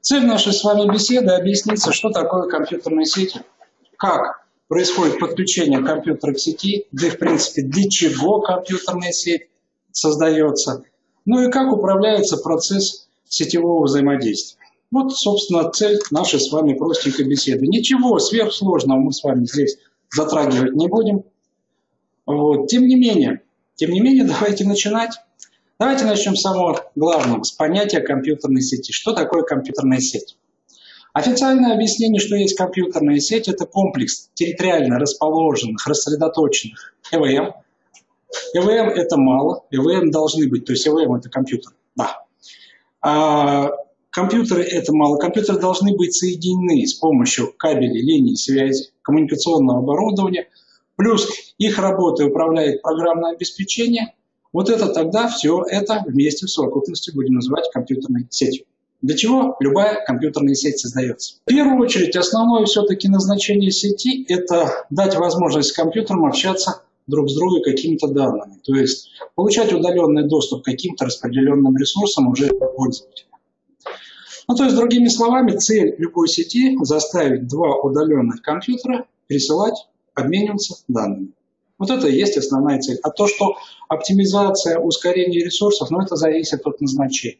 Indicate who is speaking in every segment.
Speaker 1: Цель нашей с вами беседы – объясниться, что такое компьютерная сеть, как происходит подключение компьютера к сети, да и, в принципе, для чего компьютерная сеть создается, ну и как управляется процесс сетевого взаимодействия. Вот, собственно, цель нашей с вами простенькой беседы. Ничего сверхсложного мы с вами здесь затрагивать не будем. Вот. Тем не менее, тем не менее, давайте начинать. Давайте начнем с самого главного, с понятия компьютерной сети. Что такое компьютерная сеть? Официальное объяснение, что есть компьютерная сеть, это комплекс территориально расположенных, рассредоточенных ЭВМ. ЭВМ это мало, ЭВМ должны быть, то есть ЭВМ это компьютер, да. А компьютеры это мало, компьютеры должны быть соединены с помощью кабелей, линий связи, коммуникационного оборудования, плюс их работой управляет программное обеспечение. Вот это тогда все это вместе в совокупности будем называть компьютерной сетью. Для чего любая компьютерная сеть создается? В первую очередь, основное все-таки назначение сети – это дать возможность компьютерам общаться друг с другом какими-то данными. То есть получать удаленный доступ к каким-то распределенным ресурсам уже пользователя. Ну, то есть, другими словами, цель любой сети – заставить два удаленных компьютера пересылать, обмениваться данными. Вот это и есть основная цель. А то, что оптимизация, ускорение ресурсов, ну, это зависит от назначения.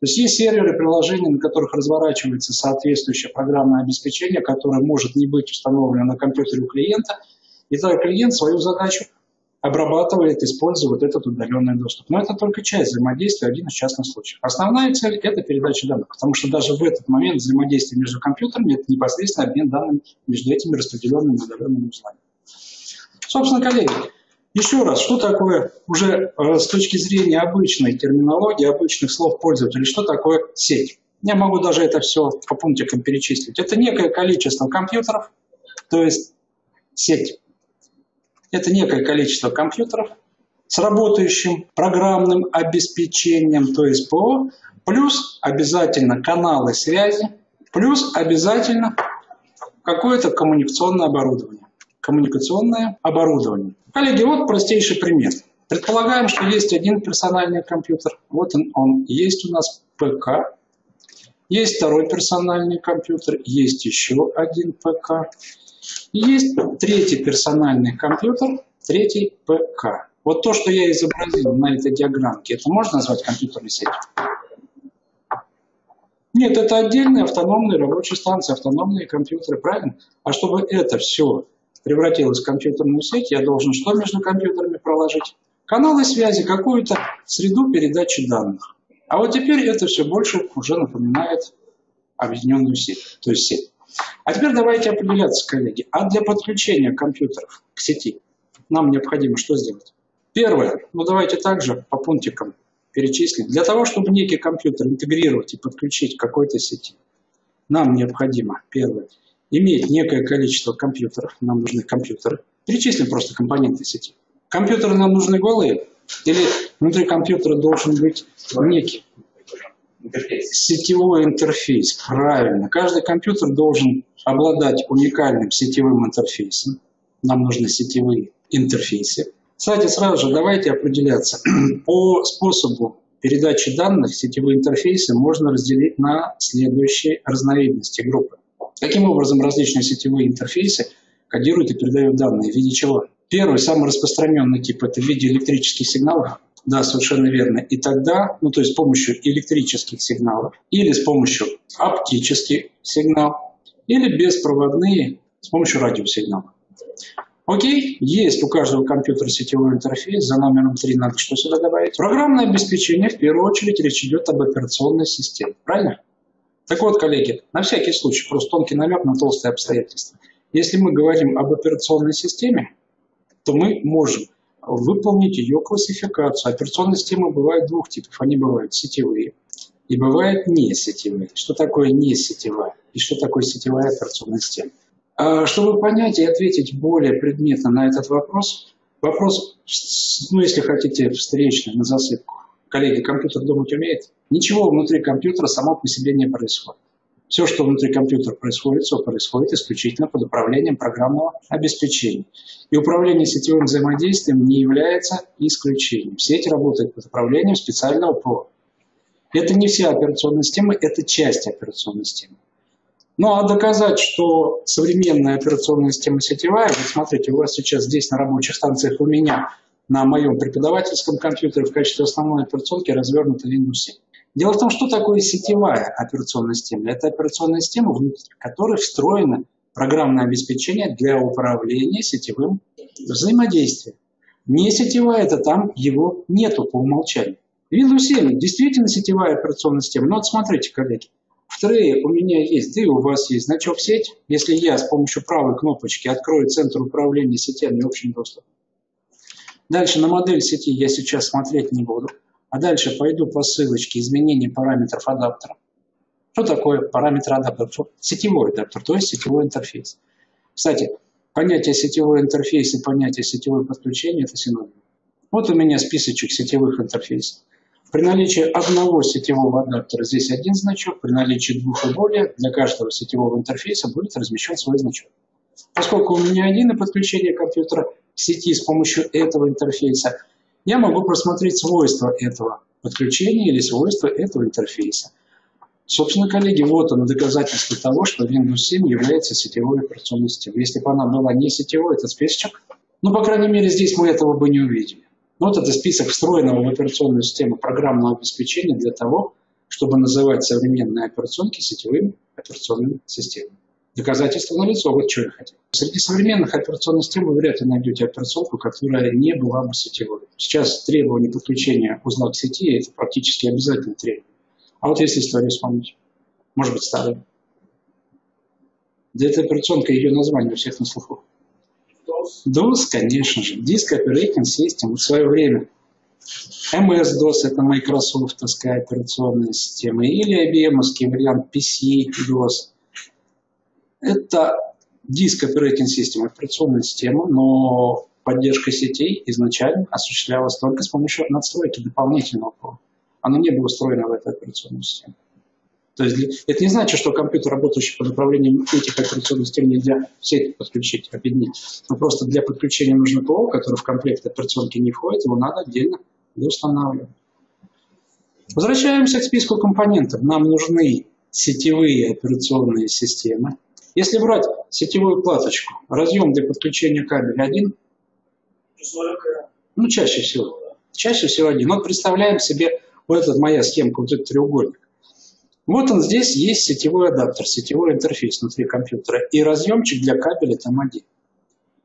Speaker 1: То есть есть серверы, приложения, на которых разворачивается соответствующее программное обеспечение, которое может не быть установлено на компьютере у клиента. И тогда клиент свою задачу обрабатывает, используя вот этот удаленный доступ. Но это только часть взаимодействия, один из частных случаев. Основная цель – это передача данных, потому что даже в этот момент взаимодействие между компьютерами – это непосредственно обмен данными между этими распределенными удаленными узлами. Собственно, коллеги, еще раз, что такое уже э, с точки зрения обычной терминологии, обычных слов пользователей, что такое сеть? Я могу даже это все по пунктикам перечислить. Это некое количество компьютеров, то есть сеть. Это некое количество компьютеров с работающим программным обеспечением, то есть ПО, плюс обязательно каналы связи, плюс обязательно какое-то коммуникационное оборудование коммуникационное оборудование. Коллеги, вот простейший пример. Предполагаем, что есть один персональный компьютер. Вот он, он есть у нас ПК. Есть второй персональный компьютер. Есть еще один ПК. Есть третий персональный компьютер. Третий ПК. Вот то, что я изобразил на этой диаграммке, это можно назвать компьютерной сетью? Нет, это отдельные автономные рабочие станции, автономные компьютеры, правильно? А чтобы это все превратилась в компьютерную сеть, я должен что между компьютерами проложить? Каналы связи, какую-то среду передачи данных. А вот теперь это все больше уже напоминает объединенную сеть, то есть сеть. А теперь давайте определяться, коллеги. А для подключения компьютеров к сети нам необходимо что сделать? Первое, ну давайте также по пунктикам перечислим. Для того, чтобы некий компьютер интегрировать и подключить к какой-то сети, нам необходимо, первое, иметь некое количество компьютеров, нам нужны компьютеры. Перечислим просто компоненты сети. Компьютеры нам нужны голые, или внутри компьютера должен быть некий сетевой интерфейс. Правильно. Каждый компьютер должен обладать уникальным сетевым интерфейсом. Нам нужны сетевые интерфейсы. Кстати, сразу же давайте определяться. По способу передачи данных сетевые интерфейсы можно разделить на следующие разновидности группы. Таким образом, различные сетевые интерфейсы кодируют и передают данные в виде чего? Первый, самый распространенный тип – это в виде электрических сигналов. Да, совершенно верно. И тогда, ну то есть с помощью электрических сигналов, или с помощью оптических сигналов, или беспроводные с помощью радиосигналов. Окей, есть у каждого компьютера сетевой интерфейс, за номером 3 надо что сюда добавить? Программное обеспечение, в первую очередь, речь идет об операционной системе, правильно? Так вот, коллеги, на всякий случай, просто тонкий намек на толстые обстоятельства. Если мы говорим об операционной системе, то мы можем выполнить ее классификацию. Операционные системы бывают двух типов. Они бывают сетевые и бывают не сетевые. Что такое не сетевая и что такое сетевая операционная система? А чтобы понять и ответить более предметно на этот вопрос, вопрос, ну если хотите, встречный, на засыпку. Коллеги, компьютер думать умеет? Ничего внутри компьютера само по себе не происходит. Все, что внутри компьютера происходит, все происходит исключительно под управлением программного обеспечения. И управление сетевым взаимодействием не является исключением. Сеть работает под управлением специального ПО. Это не вся операционная система, это часть операционной системы. Ну а доказать, что современная операционная система сетевая, вот смотрите, у вас сейчас здесь на рабочих станциях у меня на моем преподавательском компьютере в качестве основной операционки развернута Windows 7. Дело в том, что такое сетевая операционная система. Это операционная система, внутри которой встроено программное обеспечение для управления сетевым взаимодействием. Не сетевая, это там его нету по умолчанию. Windows 7 действительно сетевая операционная система. Но вот смотрите, коллеги, в трее у меня есть, да и у вас есть значок сеть. Если я с помощью правой кнопочки открою центр управления сетями общим доступом. Дальше на модель сети я сейчас смотреть не буду. А дальше пойду по ссылочке изменения параметров адаптера. Что такое параметр адаптера? Сетевой адаптер, то есть сетевой интерфейс. Кстати, понятие сетевой интерфейс и понятие сетевое подключение – это синоним. Вот у меня списочек сетевых интерфейсов. При наличии одного сетевого адаптера здесь один значок, при наличии двух и более для каждого сетевого интерфейса будет размещен свой значок. Поскольку у меня один и подключение компьютера к сети с помощью этого интерфейса, я могу просмотреть свойства этого подключения или свойства этого интерфейса. Собственно, коллеги, вот оно доказательство того, что Windows 7 является сетевой операционной системой. Если бы она была не сетевой, этот списочек, ну, по крайней мере, здесь мы этого бы не увидели. Вот это список встроенного в операционную систему программного обеспечения для того, чтобы называть современные операционки сетевыми операционными системами. Доказательство налицо, вот что я хотел. Среди современных операционных систем вы вряд ли найдете операционку, которая не была бы сетевой. Сейчас требование подключения узла к сети – это практически обязательное требование. А вот если историю вспомнить, может быть, старая. Да это операционка, ее название у всех на слуху. DOS, конечно же, Disk Operating System в свое время. MS-DOS – это майкрософтовская операционная система, или IBM-овский вариант PC-DOS. Это Disk Operating System, операционная система, но поддержка сетей изначально осуществлялась только с помощью надстройки дополнительного кода. Оно не было устроено в этой операционной системе. То есть это не значит, что компьютер, работающий под управлением этих операционных систем, нельзя в сеть подключить, объединить. Но просто для подключения нужно ПО, который в комплект операционки не входит, его надо отдельно устанавливать. Возвращаемся к списку компонентов. Нам нужны сетевые операционные системы. Если брать сетевую платочку, разъем для подключения кабеля один, ну чаще всего, чаще всего один. Вот представляем себе вот эта моя схемка, вот этот треугольник. Вот он здесь есть сетевой адаптер, сетевой интерфейс внутри компьютера и разъемчик для кабеля там один.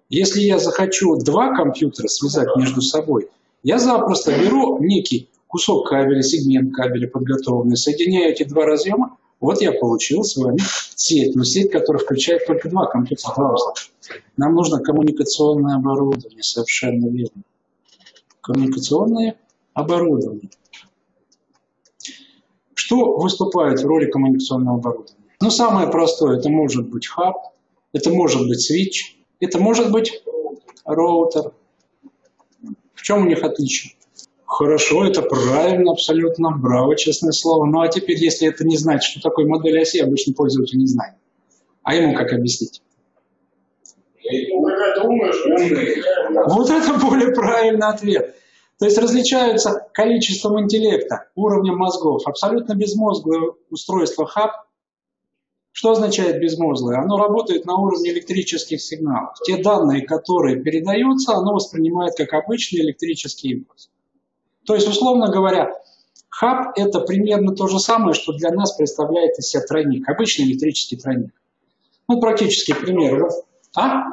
Speaker 1: Если я захочу два компьютера связать между собой, я запросто беру некий кусок кабеля, сегмент кабеля подготовленный, соединяю эти два разъема, вот я получил с вами сеть, но сеть, которая включает только два компьютера. Нам нужно коммуникационное оборудование, совершенно верно. Коммуникационное оборудование. Что выступает в роли коммуникационного оборудования? Ну, самое простое, это может быть хаб, это может быть свич, это может быть роутер. В чем у них отличие? Хорошо, это правильно, абсолютно, браво, честное слово. Ну а теперь, если это не знать, что такое модель оси, обычный пользователь не знает. А ему как объяснить? Вот это более правильный ответ. То есть различаются количеством интеллекта, уровнем мозгов. Абсолютно безмозглое устройство хаб. Что означает безмозглое? Оно работает на уровне электрических сигналов. Те данные, которые передаются, оно воспринимает как обычный электрический импульс. То есть, условно говоря, хаб – это примерно то же самое, что для нас представляет из себя тройник, обычный электрический тройник. Ну, практически пример. А?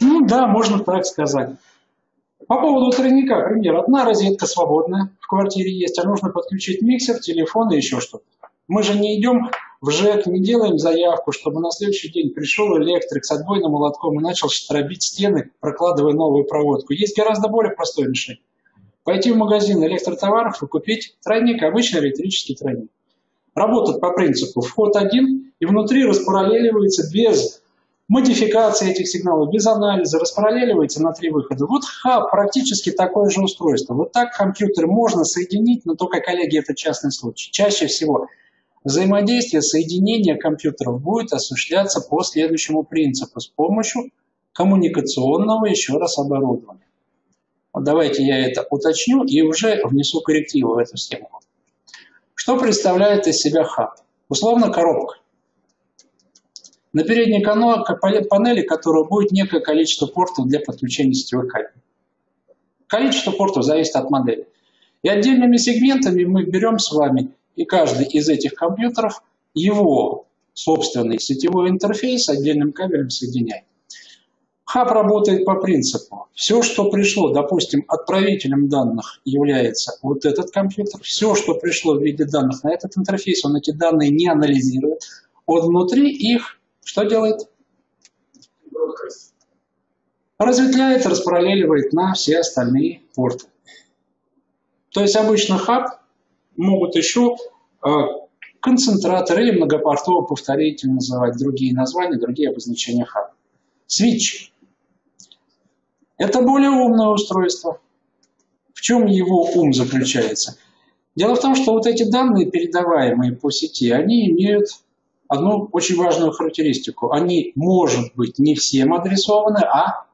Speaker 1: Ну да, можно так сказать. По поводу тройника, пример. Одна розетка свободная в квартире есть, а нужно подключить миксер, телефон и еще что-то. Мы же не идем в ЖЭК, не делаем заявку, чтобы на следующий день пришел электрик с отбойным молотком и начал штробить стены, прокладывая новую проводку. Есть гораздо более простое решение. Пойти в магазин электротоваров и купить тройник, обычный электрический тройник. Работает по принципу вход один и внутри распараллеливается без модификации этих сигналов, без анализа, распараллеливается на три выхода. Вот хаб практически такое же устройство. Вот так компьютер можно соединить, но только, коллеги, это частный случай. Чаще всего взаимодействие, соединение компьютеров будет осуществляться по следующему принципу с помощью коммуникационного, еще раз, оборудования. Давайте я это уточню и уже внесу коррективы в эту схему. Что представляет из себя хаб? Условно коробка. На передней панели которой будет некое количество портов для подключения сетевых кабелей. Количество портов зависит от модели. И отдельными сегментами мы берем с вами и каждый из этих компьютеров его собственный сетевой интерфейс отдельным кабелем соединяем. Хаб работает по принципу. Все, что пришло, допустим, отправителем данных является вот этот компьютер. Все, что пришло в виде данных на этот интерфейс, он эти данные не анализирует. Он внутри их что делает? Разветвляет, распараллеливает на все остальные порты. То есть обычно хаб могут еще э, концентратор или многопортовый повторитель называть, другие названия, другие обозначения хаба. Свитч это более умное устройство. В чем его ум заключается? Дело в том, что вот эти данные, передаваемые по сети, они имеют одну очень важную характеристику. Они, может быть, не всем адресованы, а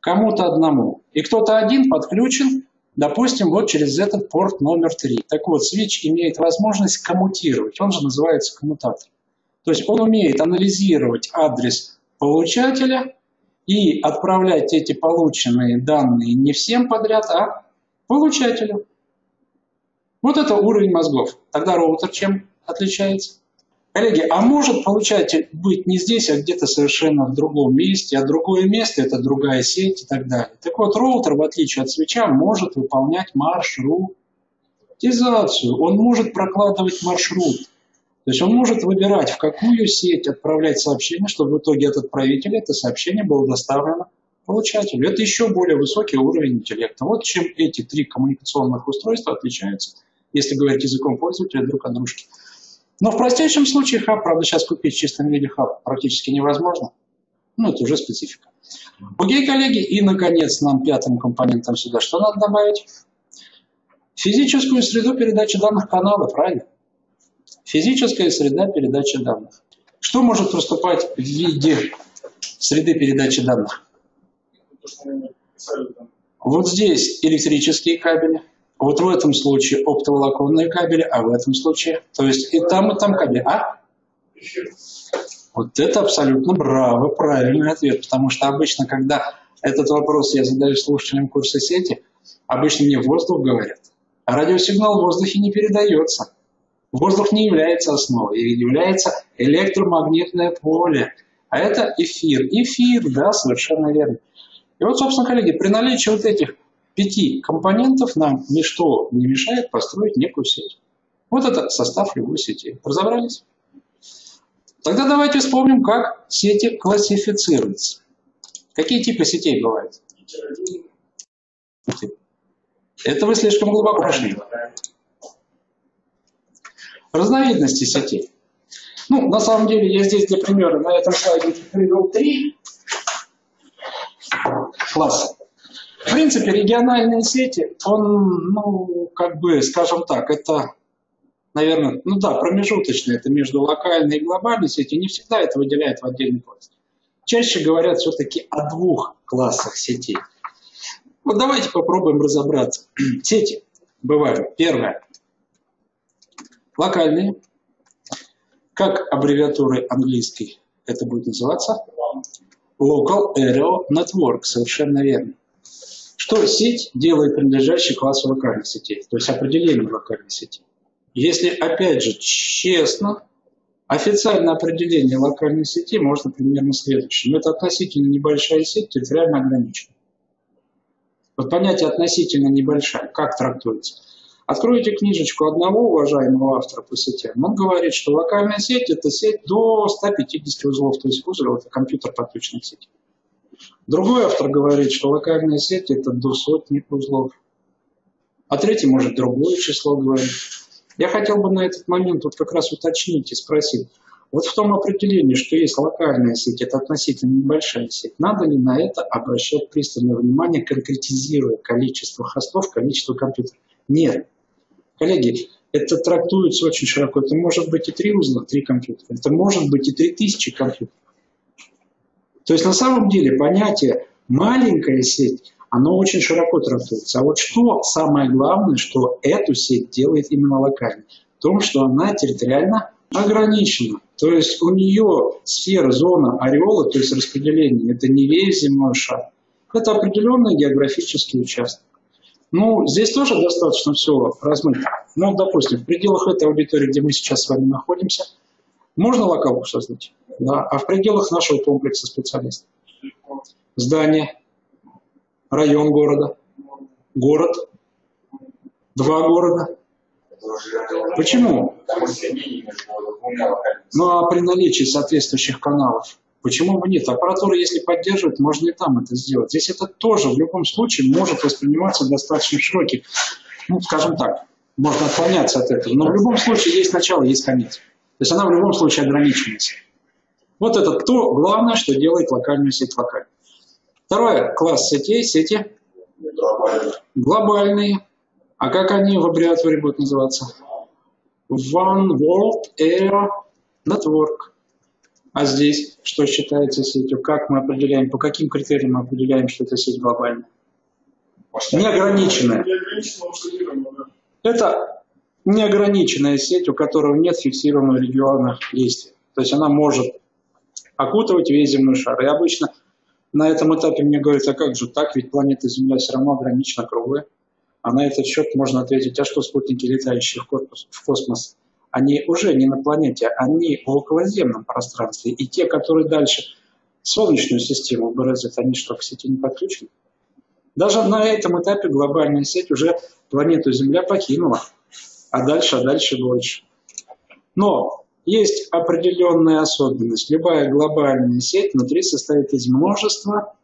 Speaker 1: кому-то одному. И кто-то один подключен, допустим, вот через этот порт номер 3. Так вот, свич имеет возможность коммутировать. Он же называется коммутатор. То есть он умеет анализировать адрес получателя и отправлять эти полученные данные не всем подряд, а получателю. Вот это уровень мозгов. Тогда роутер чем отличается? Коллеги, а может получатель быть не здесь, а где-то совершенно в другом месте, а другое место – это другая сеть и так далее. Так вот, роутер, в отличие от свеча, может выполнять маршрутизацию. Он может прокладывать маршрут. То есть он может выбирать, в какую сеть отправлять сообщение, чтобы в итоге от отправителя это сообщение было доставлено получателю. Это еще более высокий уровень интеллекта. Вот чем эти три коммуникационных устройства отличаются, если говорить языком пользователя друг от дружки. Но в простейшем случае хаб, правда, сейчас купить в чистом виде хаб практически невозможно. Ну, это уже специфика. Окей, коллеги, и, наконец, нам пятым компонентом сюда что надо добавить? Физическую среду передачи данных канала, правильно? Физическая среда передачи данных. Что может проступать в виде среды передачи данных? Вот здесь электрические кабели, вот в этом случае оптоволоконные кабели, а в этом случае, то есть и там, и там кабели. А? Вот это абсолютно браво, правильный ответ, потому что обычно, когда этот вопрос я задаю слушателям курса сети, обычно мне воздух говорят, а радиосигнал в воздухе не передается. Воздух не является основой, является электромагнитное поле. А это эфир. Эфир, да, совершенно верно. И вот, собственно, коллеги, при наличии вот этих пяти компонентов нам ничто не мешает построить некую сеть. Вот это состав любой сети. Разобрались? Тогда давайте вспомним, как сети классифицируются. Какие типы сетей бывают? Это вы слишком глубоко пошли разновидности сетей. Ну, на самом деле, я здесь для примера на этом слайде привел три класса. В принципе, региональные сети, он, ну, как бы, скажем так, это, наверное, ну да, промежуточные, это между локальной и глобальной сетью, не всегда это выделяет в отдельный класс. Чаще говорят все-таки о двух классах сетей. Вот давайте попробуем разобраться. Сети бывают. Первое локальные, как аббревиатуры английской это будет называться? Local Area Network, совершенно верно. Что сеть делает принадлежащий классу локальной сети, то есть определение локальной сети. Если, опять же, честно, официальное определение локальной сети можно примерно следующее. Это относительно небольшая сеть, территориально ограничена. Вот понятие относительно небольшая, как трактуется? Откройте книжечку одного уважаемого автора по сетям. Он говорит, что локальная сеть – это сеть до 150 узлов, то есть узел – это компьютер к сети. Другой автор говорит, что локальная сеть – это до сотни узлов. А третий может другое число говорить. Я хотел бы на этот момент вот как раз уточнить и спросить. Вот в том определении, что есть локальная сеть, это относительно небольшая сеть, надо ли на это обращать пристальное внимание, конкретизируя количество хостов, количество компьютеров? Нет. Коллеги, это трактуется очень широко. Это может быть и три узла, три компьютера. Это может быть и три тысячи компьютеров. То есть на самом деле понятие маленькая сеть, оно очень широко трактуется. А вот что самое главное, что эту сеть делает именно локальной? В том, что она территориально ограничена. То есть у нее сфера, зона ореола, то есть распределение, это не весь земной шар. Это определенный географический участок. Ну, здесь тоже достаточно все размыто. Ну, допустим, в пределах этой аудитории, где мы сейчас с вами находимся, можно локалку создать, да, а в пределах нашего комплекса специалистов. Здание, район города, город, два города. Почему? Ну а при наличии соответствующих каналов, почему бы нет? Аппаратура, если поддерживает, можно и там это сделать. Здесь это тоже в любом случае может восприниматься достаточно широкий, ну, скажем так, можно отклоняться от этого. Но в любом случае есть начало, есть конец. То есть она в любом случае ограниченность. Вот это то главное, что делает локальную сеть локальной. Второе, класс сетей, сети глобальные. глобальные. А как они в аббревиатуре будут называться? One World Air Network. А здесь что считается сетью? Как мы определяем, по каким критериям мы определяем, что это сеть глобальная? Неограниченная. Это неограниченная сеть, у которой нет фиксированного региона действия. То есть она может окутывать весь земной шар. И обычно на этом этапе мне говорят, а как же так, ведь планета Земля все равно ограничена круглая. А на этот счет можно ответить, а что спутники, летающие в, корпус, в космос, они уже не на планете, они в околоземном пространстве. И те, которые дальше Солнечную систему выразят, они что, к сети не подключены? Даже на этом этапе глобальная сеть уже планету Земля покинула. А дальше, а дальше больше. Но есть определенная особенность. Любая глобальная сеть внутри состоит из множества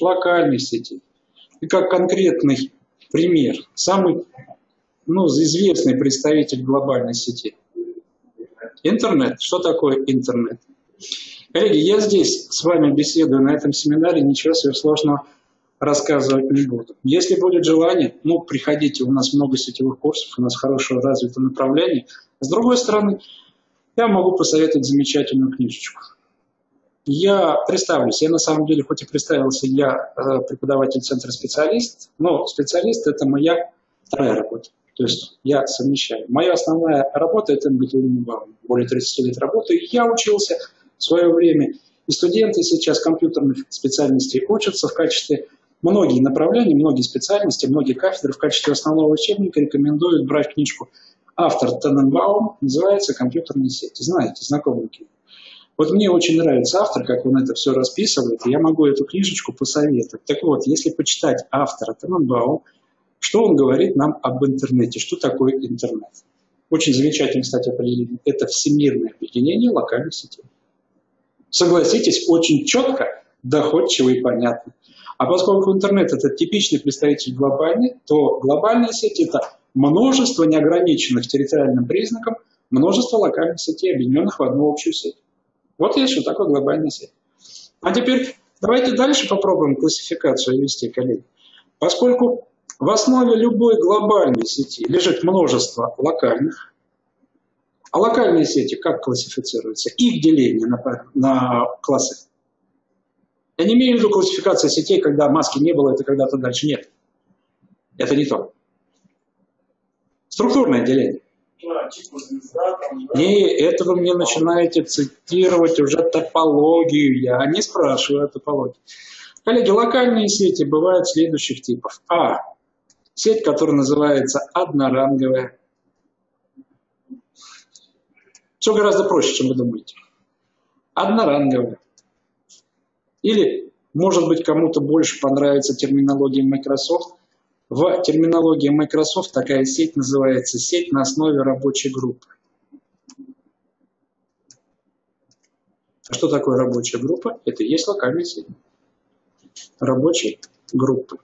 Speaker 1: локальных сетей. И как конкретный пример, самый ну, известный представитель глобальной сети. Интернет. Что такое интернет? Коллеги, я здесь с вами беседую на этом семинаре, ничего сверхсложного рассказывать не буду. Если будет желание, ну, приходите, у нас много сетевых курсов, у нас хорошее развитое направление. С другой стороны, я могу посоветовать замечательную книжечку. Я представлюсь, я на самом деле, хоть и представился, я э, преподаватель центра специалист, но специалист – это моя вторая работа. То есть я совмещаю. Моя основная работа – это МГТУ более 30 лет работаю. Я учился в свое время, и студенты сейчас компьютерных специальностей учатся в качестве многие направления, многие специальности, многие кафедры в качестве основного учебника рекомендуют брать книжку автор Тененбаум, называется «Компьютерные сети». Знаете, знакомый книга. Вот мне очень нравится автор, как он это все расписывает, и я могу эту книжечку посоветовать. Так вот, если почитать автора Тененбаум, что он говорит нам об интернете, что такое интернет? Очень замечательно, кстати, определение. Это всемирное объединение локальных сетей. Согласитесь, очень четко, доходчиво и понятно. А поскольку интернет это типичный представитель глобальный, то глобальная сеть это множество неограниченных территориальным признаком, множество локальных сетей, объединенных в одну общую сеть. Вот есть что такое глобальная сеть. А теперь давайте дальше попробуем классификацию ввести, коллеги. Поскольку в основе любой глобальной сети лежит множество локальных, а локальные сети как классифицируются? Их деление на, на классы. Я не имею в виду классификация сетей, когда маски не было, это когда-то дальше нет. Это не то. Структурное деление. Не, это вы мне начинаете цитировать уже топологию. Я не спрашиваю о топологии. Коллеги, локальные сети бывают следующих типов. А. Сеть, которая называется одноранговая. Все гораздо проще, чем вы думаете. Одноранговая. Или, может быть, кому-то больше понравится терминология Microsoft. В терминологии Microsoft такая сеть называется сеть на основе рабочей группы. А что такое рабочая группа? Это и есть локальная сеть рабочей группы.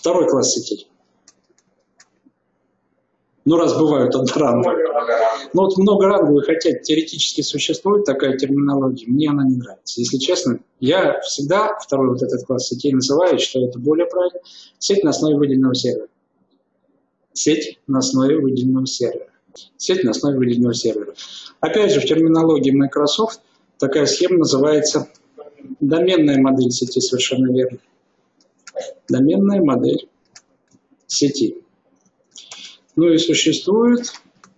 Speaker 1: Второй класс сетей. Ну, раз бывают одноранговые. Ну, вот многоранговые, хотя теоретически существует такая терминология, мне она не нравится. Если честно, я всегда второй вот этот класс сетей называю, что это более правильно. Сеть на основе выделенного сервера. Сеть на основе выделенного сервера. Сеть на основе выделенного сервера. Опять же, в терминологии Microsoft такая схема называется Доменная модель сети, совершенно верно. Доменная модель сети. Ну и существует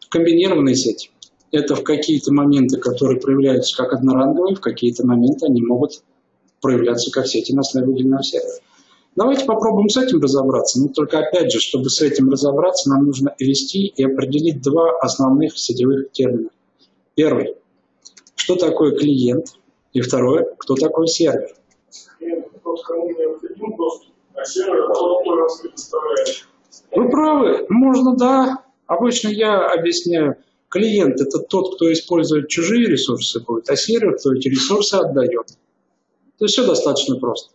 Speaker 1: комбинированные сети. Это в какие-то моменты, которые проявляются как одноранговые, в какие-то моменты они могут проявляться как сети на основе выделенного сервера. Давайте попробуем с этим разобраться. Но только опять же, чтобы с этим разобраться, нам нужно ввести и определить два основных сетевых термина. Первый. Что такое клиент? И второе. Кто такой сервер?
Speaker 2: Клиент – тот, кому
Speaker 1: Вы правы. Можно, да. Обычно я объясняю. Клиент – это тот, кто использует чужие ресурсы будет, а сервер, кто эти ресурсы отдает. То есть все достаточно просто.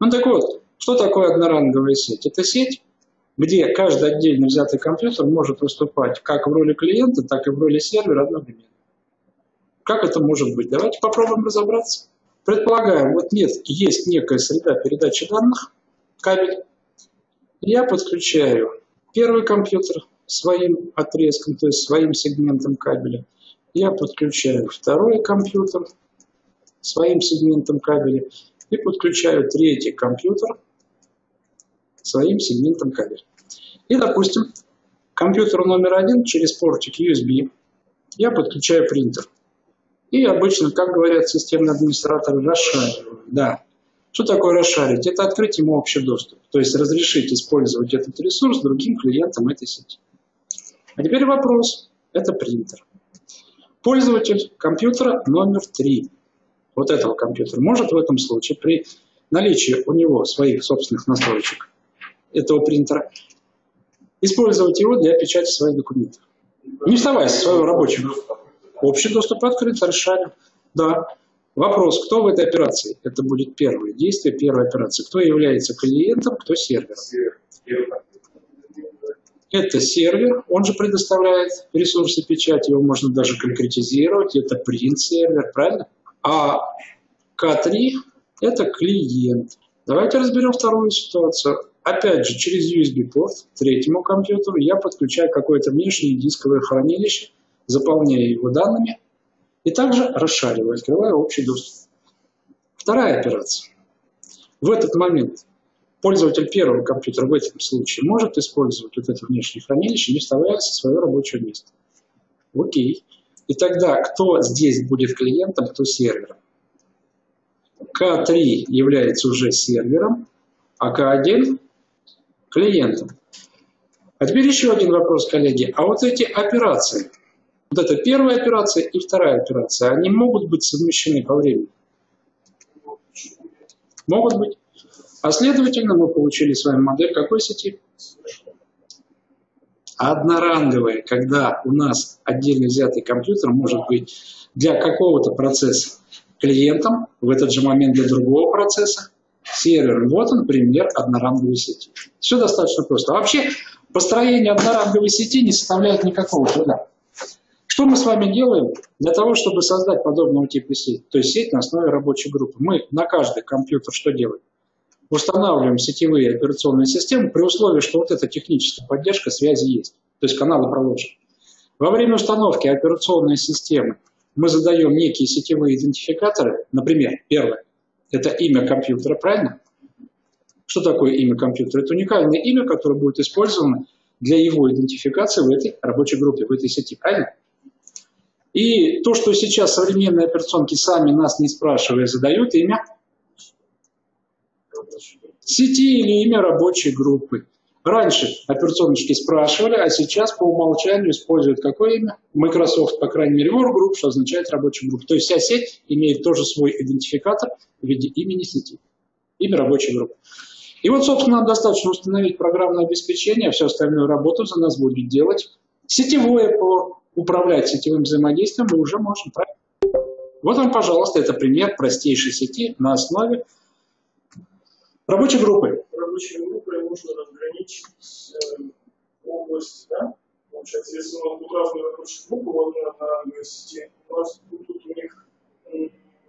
Speaker 1: Ну так вот, что такое одноранговая сеть? Это сеть, где каждый отдельно взятый компьютер может выступать как в роли клиента, так и в роли сервера одновременно. Как это может быть? Давайте попробуем разобраться. Предполагаем, вот нет, есть некая среда передачи данных, кабель. Я подключаю первый компьютер своим отрезком, то есть своим сегментом кабеля. Я подключаю второй компьютер своим сегментом кабеля и подключаю третий компьютер своим сегментом кабеля. И, допустим, компьютеру номер один через портик USB я подключаю принтер. И обычно, как говорят системные администраторы, расшариваю. Да. Что такое расшарить? Это открыть ему общий доступ. То есть разрешить использовать этот ресурс другим клиентам этой сети. А теперь вопрос. Это принтер. Пользователь компьютера номер три вот этого компьютера может в этом случае при наличии у него своих собственных настроечек этого принтера использовать его для печати своих документов. Не вставая со своего рабочего. Общий доступ открыт, расшарен. Да. Вопрос, кто в этой операции? Это будет первое действие, первая операция. Кто является клиентом, кто сервером? Это сервер, он же предоставляет ресурсы печати, его можно даже конкретизировать. Это принт-сервер, правильно? А К3 – это клиент. Давайте разберем вторую ситуацию. Опять же, через USB-порт третьему компьютеру я подключаю какое-то внешнее дисковое хранилище, заполняю его данными и также расшариваю, открываю общий доступ. Вторая операция. В этот момент пользователь первого компьютера в этом случае может использовать вот это внешнее хранилище, не вставляя со своего рабочего места. Окей. И тогда кто здесь будет клиентом, кто сервером? К3 является уже сервером, а К1 клиентом. А теперь еще один вопрос, коллеги. А вот эти операции, вот эта первая операция и вторая операция, они могут быть совмещены по времени? Могут быть. А следовательно, мы получили с вами модель какой сети? одноранговые, когда у нас отдельно взятый компьютер может быть для какого-то процесса клиентом, в этот же момент для другого процесса сервером. Вот он пример одноранговой сети. Все достаточно просто. Вообще построение одноранговой сети не составляет никакого труда. Что мы с вами делаем для того, чтобы создать подобного типа сеть? То есть сеть на основе рабочей группы. Мы на каждый компьютер что делаем? устанавливаем сетевые операционные системы при условии, что вот эта техническая поддержка связи есть, то есть каналы проложены. Во время установки операционной системы мы задаем некие сетевые идентификаторы, например, первое, это имя компьютера, правильно? Что такое имя компьютера? Это уникальное имя, которое будет использовано для его идентификации в этой рабочей группе, в этой сети, правильно? И то, что сейчас современные операционки сами нас не спрашивая задают имя – сети или имя рабочей группы. Раньше операционщики спрашивали, а сейчас по умолчанию используют какое имя? Microsoft, по крайней мере, Workgroup, что означает рабочая группа. То есть вся сеть имеет тоже свой идентификатор в виде имени сети, имя рабочей группы. И вот, собственно, нам достаточно установить программное обеспечение, всю остальную работу за нас будет делать. Сетевое по управлять сетевым взаимодействием мы уже можем. Вот вам, пожалуйста, это пример простейшей сети на основе Рабочей группы.
Speaker 2: Рабочей группой нужно разграничить э, области, да? Получается, если у нас будут разные рабочие группы в одной одноранговой сети, у нас будут у них,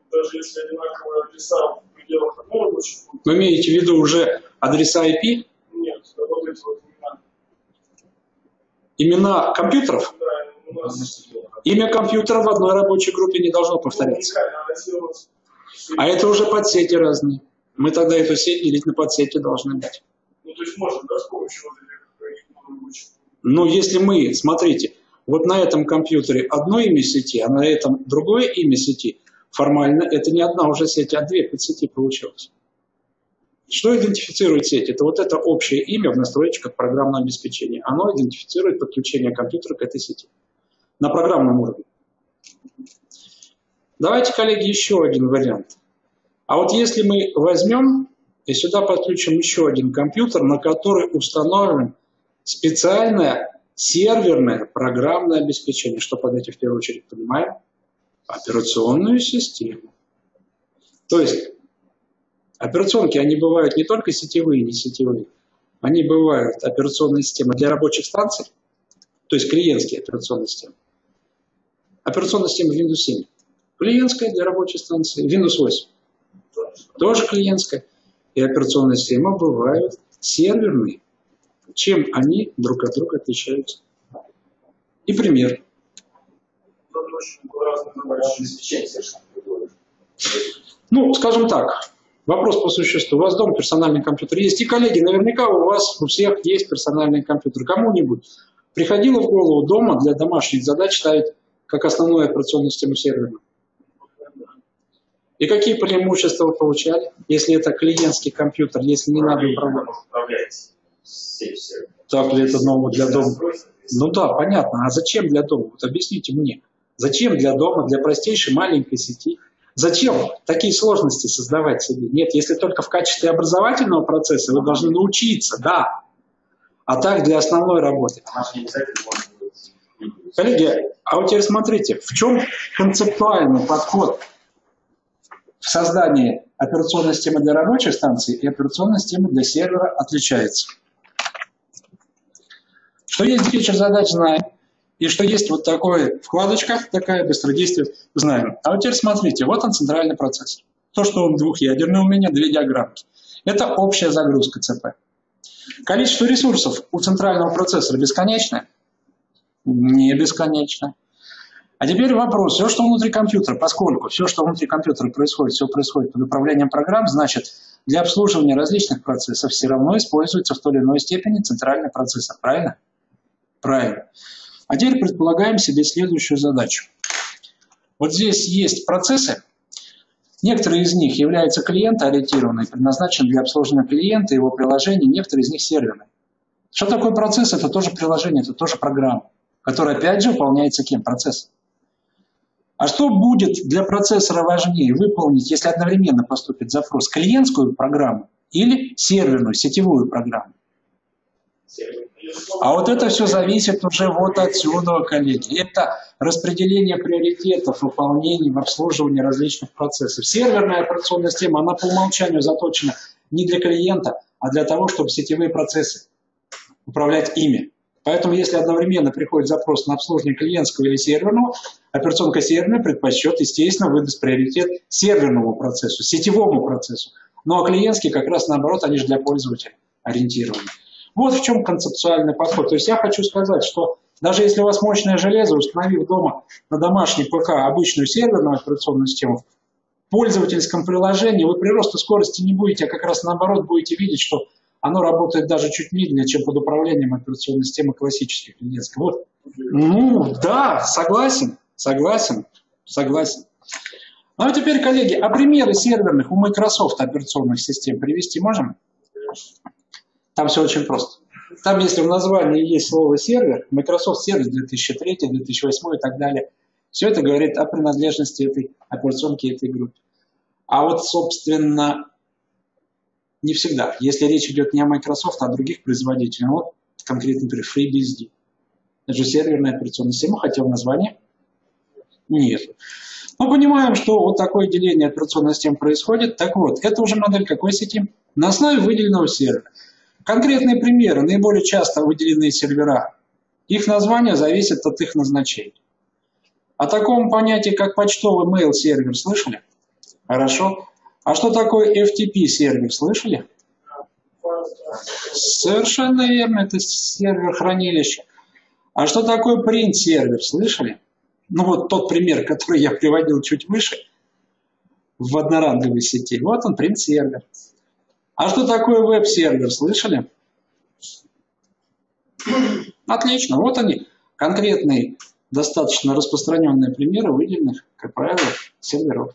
Speaker 2: даже если одинаковые адреса в пределах одной рабочей группы.
Speaker 1: Вы имеете в виду уже адреса IP?
Speaker 2: Нет, вот эти вот имена.
Speaker 1: Имена компьютеров?
Speaker 2: Да.
Speaker 1: Имя компьютера в одной рабочей группе не должно повторяться.
Speaker 2: А
Speaker 1: это уже подсети разные. Мы тогда эту сеть делить на подсети должны быть.
Speaker 2: Ну, то есть можно, да, с помощью вот этих
Speaker 1: Ну, если мы, смотрите, вот на этом компьютере одно имя сети, а на этом другое имя сети, формально это не одна уже сеть, а две подсети получилось. Что идентифицирует сеть? Это вот это общее имя в настройках программного обеспечения. Оно идентифицирует подключение компьютера к этой сети на программном уровне. Давайте, коллеги, еще один вариант. А вот если мы возьмем и сюда подключим еще один компьютер, на который установлен специальное серверное программное обеспечение. Что под этим в первую очередь понимаем? Операционную систему. То есть операционки, они бывают не только сетевые, не сетевые. Они бывают операционные системы для рабочих станций, то есть клиентские операционные системы. Операционная система Windows 7. Клиентская для рабочей станции. Windows 8. Тоже клиентская. И операционная система бывают серверные. Чем они друг от друга отличаются? И пример. Ну, скажем так, вопрос по существу. У вас дома персональный компьютер есть. И, коллеги, наверняка у вас у всех есть персональный компьютер. Кому-нибудь приходило в голову дома для домашних задач ставить как основную операционную систему сервера? И какие преимущества вы получали, если это клиентский компьютер, если не надо управлять? Так ли это нового для дома? Ну да, понятно. А зачем для дома? Вот объясните мне. Зачем для дома, для простейшей маленькой сети? Зачем такие сложности создавать себе? Нет, если только в качестве образовательного процесса вы должны научиться, да. А так для основной работы. Коллеги, а вот теперь смотрите, в чем концептуальный подход в создании операционной системы для рабочей станции и операционной системы для сервера отличается. Что есть диспетчер задач, знаем. И что есть вот такое вкладочка, такая быстродействие, знаем. А вот теперь смотрите, вот он центральный процесс. То, что он двухъядерный у меня, две диаграммки. Это общая загрузка ЦП. Количество ресурсов у центрального процессора бесконечное? Не бесконечно. А теперь вопрос. Все, что внутри компьютера, поскольку все, что внутри компьютера происходит, все происходит под управлением программ, значит, для обслуживания различных процессов все равно используется в той или иной степени центральный процессор. Правильно? Правильно. А теперь предполагаем себе следующую задачу. Вот здесь есть процессы. Некоторые из них являются клиентоориентированные, предназначены для обслуживания клиента, его приложений, некоторые из них серверные. Что такое процесс? Это тоже приложение, это тоже программа, которая опять же выполняется кем? Процессом. А что будет для процессора важнее выполнить, если одновременно поступит запрос клиентскую программу или серверную, сетевую программу? А вот это все зависит уже вот отсюда, коллеги. Это распределение приоритетов, выполнения, в обслуживании различных процессов. Серверная операционная система, она по умолчанию заточена не для клиента, а для того, чтобы сетевые процессы управлять ими. Поэтому, если одновременно приходит запрос на обслуживание клиентского или серверного, операционка серверная предпочтет, естественно, выдаст приоритет серверному процессу, сетевому процессу. Ну а клиентский как раз наоборот, они же для пользователя ориентированы. Вот в чем концептуальный подход. То есть я хочу сказать, что даже если у вас мощное железо, установив дома на домашний ПК обычную серверную операционную систему, в пользовательском приложении вы прироста скорости не будете, а как раз наоборот будете видеть, что оно работает даже чуть медленнее, чем под управлением операционной системы классических клиентских. Вот. Ну, да, согласен, согласен, согласен. Ну а теперь, коллеги, а примеры серверных у Microsoft операционных систем привести можем? Там все очень просто. Там, если в названии есть слово сервер, Microsoft Service 2003, 2008 и так далее, все это говорит о принадлежности этой операционки, этой группе. А вот, собственно, не всегда. Если речь идет не о Microsoft, а о других производителях, вот конкретно, например, FreeBSD. Это же серверная операционная система, хотя в названии нет. Мы понимаем, что вот такое деление операционной системы происходит. Так вот, это уже модель какой сети? На основе выделенного сервера. Конкретные примеры, наиболее часто выделенные сервера. Их название зависит от их назначения. О таком понятии, как почтовый mail сервер слышали? Хорошо. А что такое FTP сервер слышали? Совершенно верно, это сервер хранилища. А что такое print сервер слышали? Ну вот тот пример, который я приводил чуть выше. в одноранговой сети. Вот он, принт-сервер. А что такое веб-сервер, слышали? Отлично, вот они, конкретные, достаточно распространенные примеры выделенных, как правило, серверов.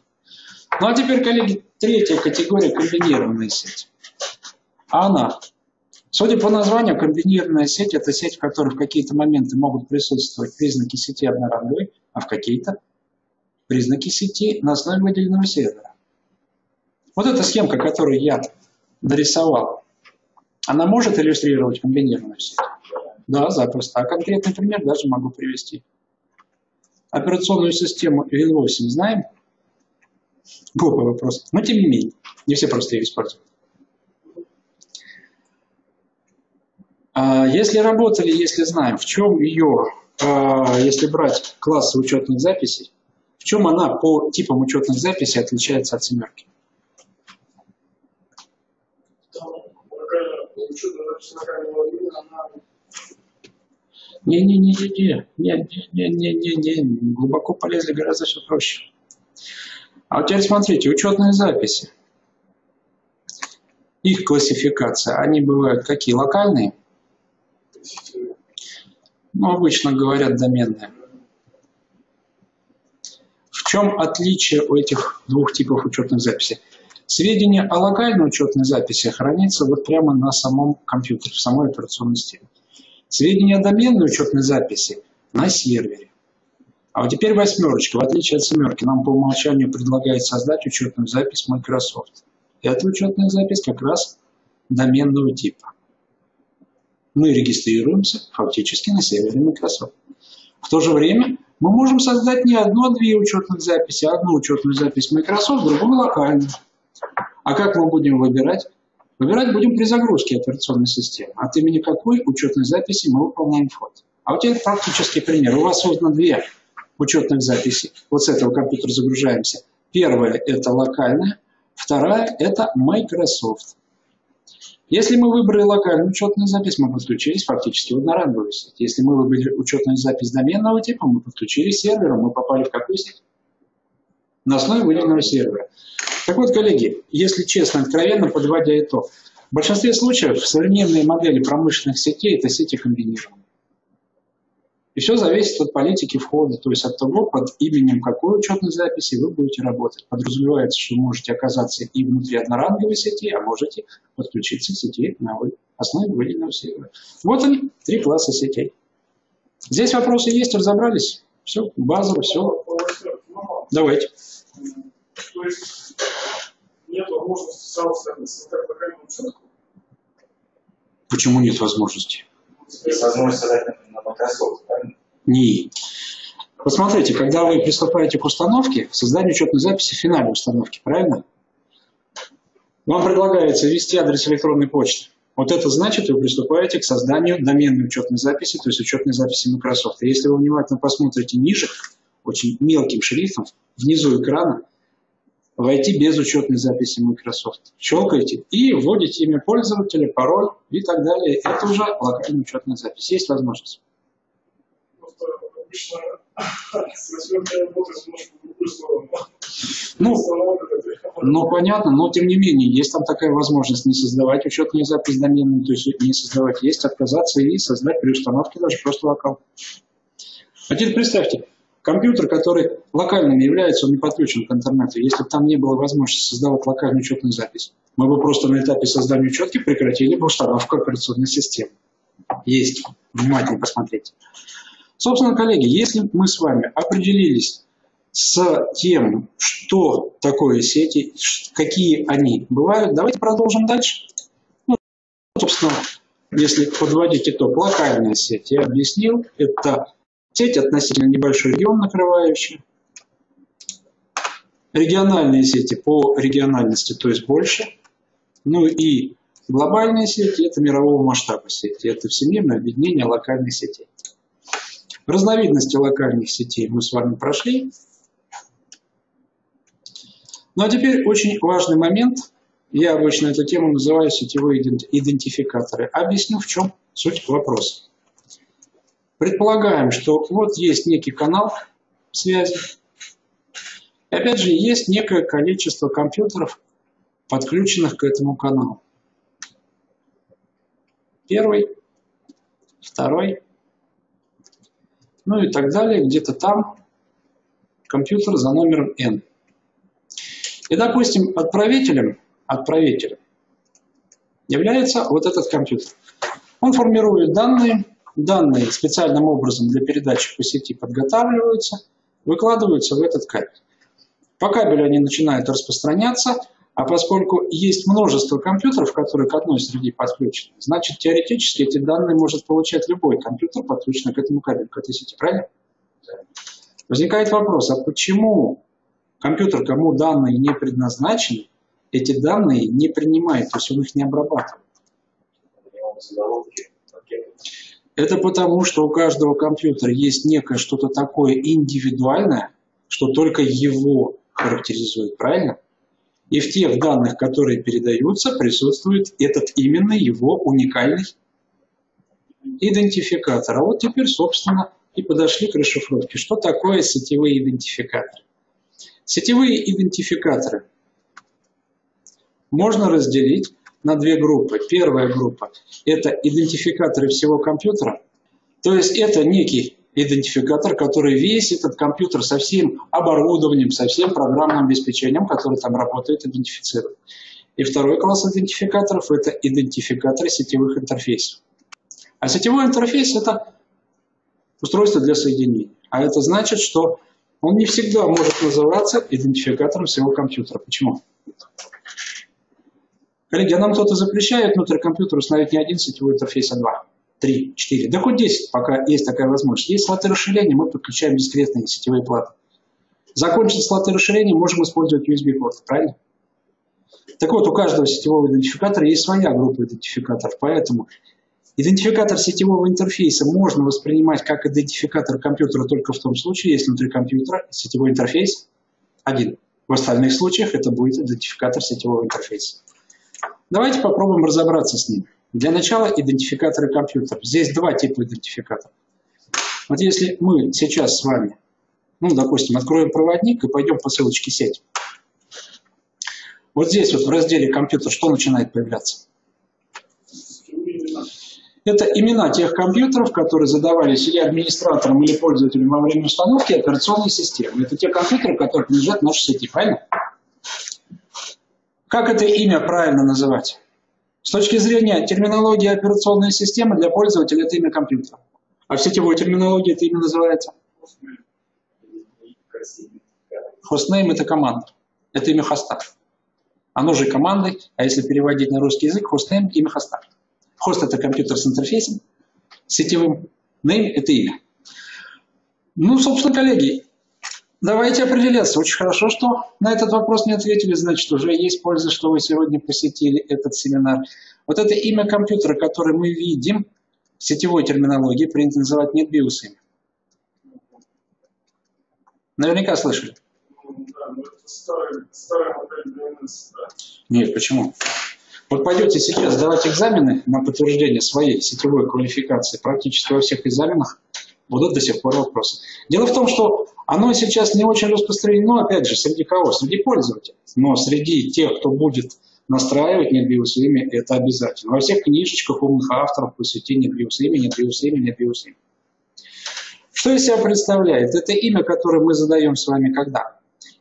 Speaker 1: Ну а теперь, коллеги, третья категория – комбинированная сеть. А она, судя по названию, комбинированная сеть – это сеть, в которой в какие-то моменты могут присутствовать признаки сети одноранговой, а в какие-то признаки сети на основе выделенного сервера. Вот эта схемка, которую я нарисовал, она может иллюстрировать комбинированную сеть? Да, запросто. А конкретный пример даже могу привести. Операционную систему Win8 знаем? Глупый вопрос. Но тем не менее, не все просто ее используют. А если работали, если знаем, в чем ее, а, если брать классы учетных записей, в чем она по типам учетных записей отличается от семерки? Не-не-не-не-не, не-не-не-не-не, глубоко полезли гораздо все проще. А вот теперь смотрите, учетные записи. Их классификация, они бывают какие? Локальные? Ну, обычно говорят доменные чем отличие у этих двух типов учетных записей? Сведения о локальной учетной записи хранятся вот прямо на самом компьютере, в самой операционной системе. Сведения о доменной учетной записи на сервере. А вот теперь восьмерочка. В отличие от семерки, нам по умолчанию предлагает создать учетную запись Microsoft. Эта учетная запись как раз доменного типа. Мы регистрируемся фактически на сервере Microsoft. В то же время мы можем создать не одну, а две учетных записи. Одну учетную запись Microsoft, другую локальную. А как мы будем выбирать? Выбирать будем при загрузке операционной системы. От имени какой учетной записи мы выполняем вход. А вот теперь практический пример. У вас создано две учетных записи. Вот с этого компьютера загружаемся. Первая – это локальная, вторая – это Microsoft. Если мы выбрали локальную учетную запись, мы подключились фактически в одноранговую сеть. Если мы выбрали учетную запись доменного типа, мы подключились к серверу, мы попали в какую сеть? На основе выделенного сервера. Так вот, коллеги, если честно, откровенно подводя итог, в большинстве случаев современные модели промышленных сетей – это сети комбинированные. И все зависит от политики входа, то есть от того, под именем какой учетной записи вы будете работать. Подразумевается, что вы можете оказаться и внутри одноранговой сети, а можете подключиться к сети на основе выделенного сервера. Вот они, три класса сетей. Здесь вопросы есть, разобрались? Все, базово, все. Давайте.
Speaker 2: То есть нет возможности сразу?
Speaker 1: Почему нет возможности?
Speaker 3: Есть возможность создать, на Microsoft, правильно?
Speaker 1: Не. Посмотрите, когда вы приступаете к установке, созданию учетной записи финальной установки, правильно? Вам предлагается ввести адрес электронной почты. Вот это значит, вы приступаете к созданию доменной учетной записи, то есть учетной записи Microsoft. И если вы внимательно посмотрите ниже, очень мелким шрифтом, внизу экрана, войти без учетной записи Microsoft. Щелкаете и вводите имя пользователя, пароль и так далее. Это уже локальная учетная запись. Есть возможность. Ну, ну, понятно, но тем не менее, есть там такая возможность не создавать учетную запись доменную, то есть не создавать, есть отказаться и создать при установке даже просто локал. А теперь представьте, Компьютер, который локальным является, он не подключен к интернету. Если бы там не было возможности создавать локальную учетную запись, мы бы просто на этапе создания учетки прекратили бы установку операционной системы. Есть. Внимательно посмотрите. Собственно, коллеги, если мы с вами определились с тем, что такое сети, какие они бывают, давайте продолжим дальше. Ну, собственно, если подводить итог, локальная сеть я объяснил, это Сеть относительно небольшой регион накрывающий. Региональные сети по региональности, то есть больше. Ну и глобальные сети – это мирового масштаба сети. Это всемирное объединение локальных сетей. Разновидности локальных сетей мы с вами прошли. Ну а теперь очень важный момент. Я обычно эту тему называю сетевые идентификаторы. Объясню, в чем суть вопроса. Предполагаем, что вот есть некий канал связи. И опять же, есть некое количество компьютеров, подключенных к этому каналу. Первый, второй, ну и так далее, где-то там компьютер за номером N. И, допустим, отправителем, отправителем является вот этот компьютер. Он формирует данные, данные специальным образом для передачи по сети подготавливаются, выкладываются в этот кабель. По кабелю они начинают распространяться, а поскольку есть множество компьютеров, которые к одной среде подключены, значит, теоретически эти данные может получать любой компьютер, подключенный к этому кабелю, к этой сети, правильно? Возникает вопрос, а почему компьютер, кому данные не предназначены, эти данные не принимает, то есть он их не обрабатывает? Это потому, что у каждого компьютера есть некое что-то такое индивидуальное, что только его характеризует, правильно? И в тех данных, которые передаются, присутствует этот именно его уникальный идентификатор. А вот теперь, собственно, и подошли к расшифровке. Что такое сетевые идентификаторы? Сетевые идентификаторы можно разделить на две группы. Первая группа – это идентификаторы всего компьютера. То есть это некий идентификатор, который весь этот компьютер со всем оборудованием, со всем программным обеспечением, которое там работает, идентифицирует. И второй класс идентификаторов – это идентификаторы сетевых интерфейсов. А сетевой интерфейс – это устройство для соединения. А это значит, что он не всегда может называться идентификатором всего компьютера. Почему? Коллеги, а нам кто-то запрещает внутрь компьютера установить не один сетевой интерфейс, а два. 3, 4, да хоть 10, пока есть такая возможность. Есть слоты расширения, мы подключаем дискретные сетевые платы. Закончить слоты расширения, можем использовать USB-порт, правильно? Так вот, у каждого сетевого идентификатора есть своя группа идентификаторов, поэтому идентификатор сетевого интерфейса можно воспринимать как идентификатор компьютера только в том случае, если внутри компьютера сетевой интерфейс один. В остальных случаях это будет идентификатор сетевого интерфейса. Давайте попробуем разобраться с ним. Для начала идентификаторы компьютера. Здесь два типа идентификаторов. Вот если мы сейчас с вами, ну, допустим, откроем проводник и пойдем по ссылочке сеть. Вот здесь вот в разделе компьютер что начинает появляться? Это имена тех компьютеров, которые задавались или администратором, или пользователем во время установки операционной системы. Это те компьютеры, которые принадлежат нашей сети, правильно? Как это имя правильно называть? С точки зрения терминологии операционной системы для пользователя это имя компьютера. А в сетевой терминологии это имя называется? Хостнейм это команда. Это имя хоста. Оно же командой, а если переводить на русский язык, хостнейм – имя хоста. Хост – это компьютер с интерфейсом сетевым. Name – это имя. Ну, собственно, коллеги, Давайте определяться. Очень хорошо, что на этот вопрос не ответили. Значит, уже есть польза, что вы сегодня посетили этот семинар. Вот это имя компьютера, которое мы видим в сетевой терминологии, принято называть биосами. Наверняка слышали. Нет, почему? Вот пойдете сейчас сдавать экзамены на подтверждение своей сетевой квалификации практически во всех экзаменах, будут до сих пор вопросы. Дело в том, что оно сейчас не очень распространено, опять же, среди кого? Среди пользователей. Но среди тех, кто будет настраивать NetBIOS имя, это обязательно. Во всех книжечках умных авторов по сети NetBIOS имя, NetBIOS имя, NetBIOS имя. Что из себя представляет? Это имя, которое мы задаем с вами когда?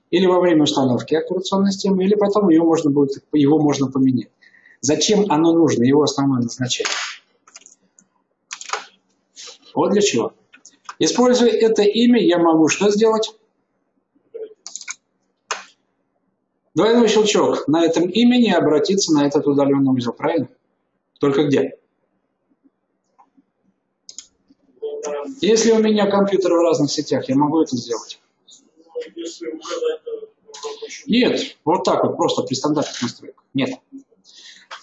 Speaker 1: Или во время установки операционной системы, или потом его можно, будет, его можно поменять. Зачем оно нужно, его основное назначение? Вот для чего. Используя это имя, я могу что сделать? Двойной щелчок на этом имени обратиться на этот удаленный узел, правильно? Только где? Если у меня компьютер в разных сетях, я могу это сделать? Нет, вот так вот, просто при стандартных настройках. Нет.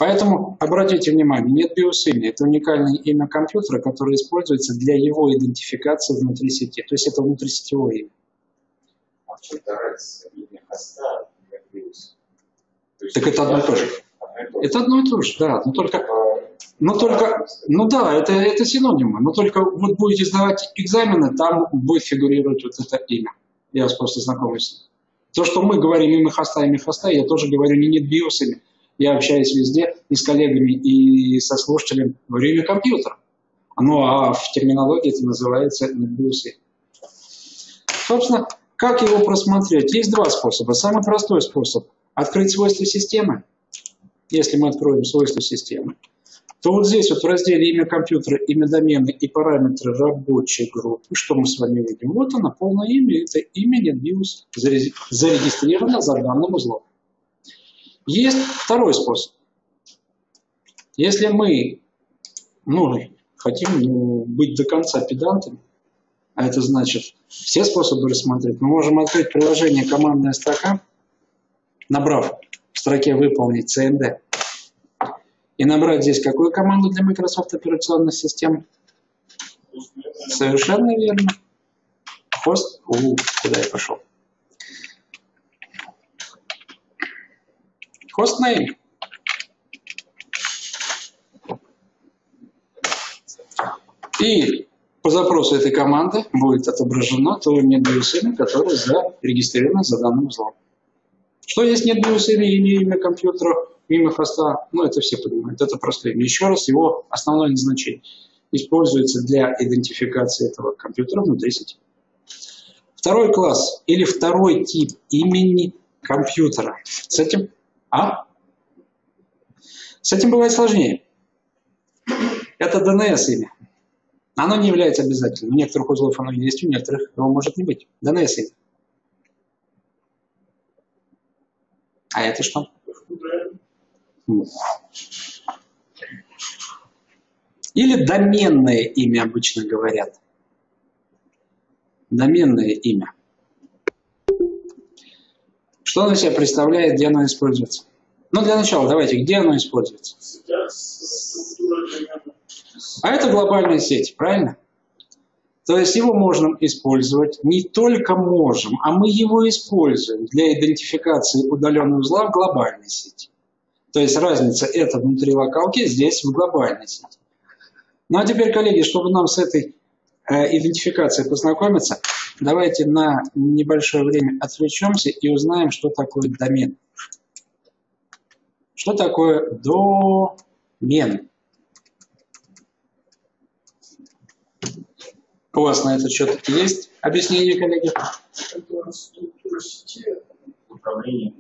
Speaker 1: Поэтому обратите внимание, нет биосимии. Это уникальное имя компьютера, которое используется для его идентификации внутри сети. То есть это внутрисетевое имя.
Speaker 3: А в чем имя хоста и биос?
Speaker 1: Так это одно и то же. Это одно и то же, да. Но только, но только, ну да, это, это синонимы. Но только вот будете сдавать экзамены, там будет фигурировать вот это имя. Я вас просто знакомлюсь. То, что мы говорим имя хоста, имя хоста, я тоже говорю не нет биосами. Я общаюсь везде и с коллегами, и со слушателем во время компьютера. Ну, а в терминологии это называется NetBIOS. Собственно, как его просмотреть? Есть два способа. Самый простой способ – открыть свойства системы. Если мы откроем свойства системы, то вот здесь вот в разделе имя компьютера, имя домена и параметры рабочей группы, что мы с вами видим? Вот оно, полное имя, это имя NetBIOS зарегистрировано за данным узлом. Есть второй способ. Если мы ну, хотим быть до конца педантами, а это значит все способы рассмотреть, мы можем открыть приложение «Командная строка», набрав в строке «Выполнить CMD», и набрать здесь какую команду для Microsoft операционных систем? Совершенно верно. Хост. Куда я пошел? Name. И по запросу этой команды будет отображено то NetBIOS имя, которое зарегистрировано за данным узлом. Что есть NetBIOS имя и не имя компьютера? Имя хоста, ну это все понимают, это просто имя. Еще раз, его основное назначение используется для идентификации этого компьютера внутри сети. Второй класс или второй тип имени компьютера. С этим, а? С этим бывает сложнее. Это DNS имя. Оно не является обязательным. У некоторых узлов оно есть, у некоторых его может не быть. DNS имя. А это что? Или доменное имя обычно говорят. Доменное имя. Что оно себя представляет, где оно используется? Ну, для начала, давайте, где оно используется? А это глобальная сеть, правильно? То есть его можно использовать, не только можем, а мы его используем для идентификации удаленного узла в глобальной сети. То есть разница это внутри локалки, здесь в глобальной сети. Ну а теперь, коллеги, чтобы нам с этой э, идентификацией познакомиться, давайте на небольшое время отвлечемся и узнаем, что такое домен. Что такое домен? У вас на этот счет есть объяснение, коллеги?
Speaker 2: Это структура сети,
Speaker 3: Управление.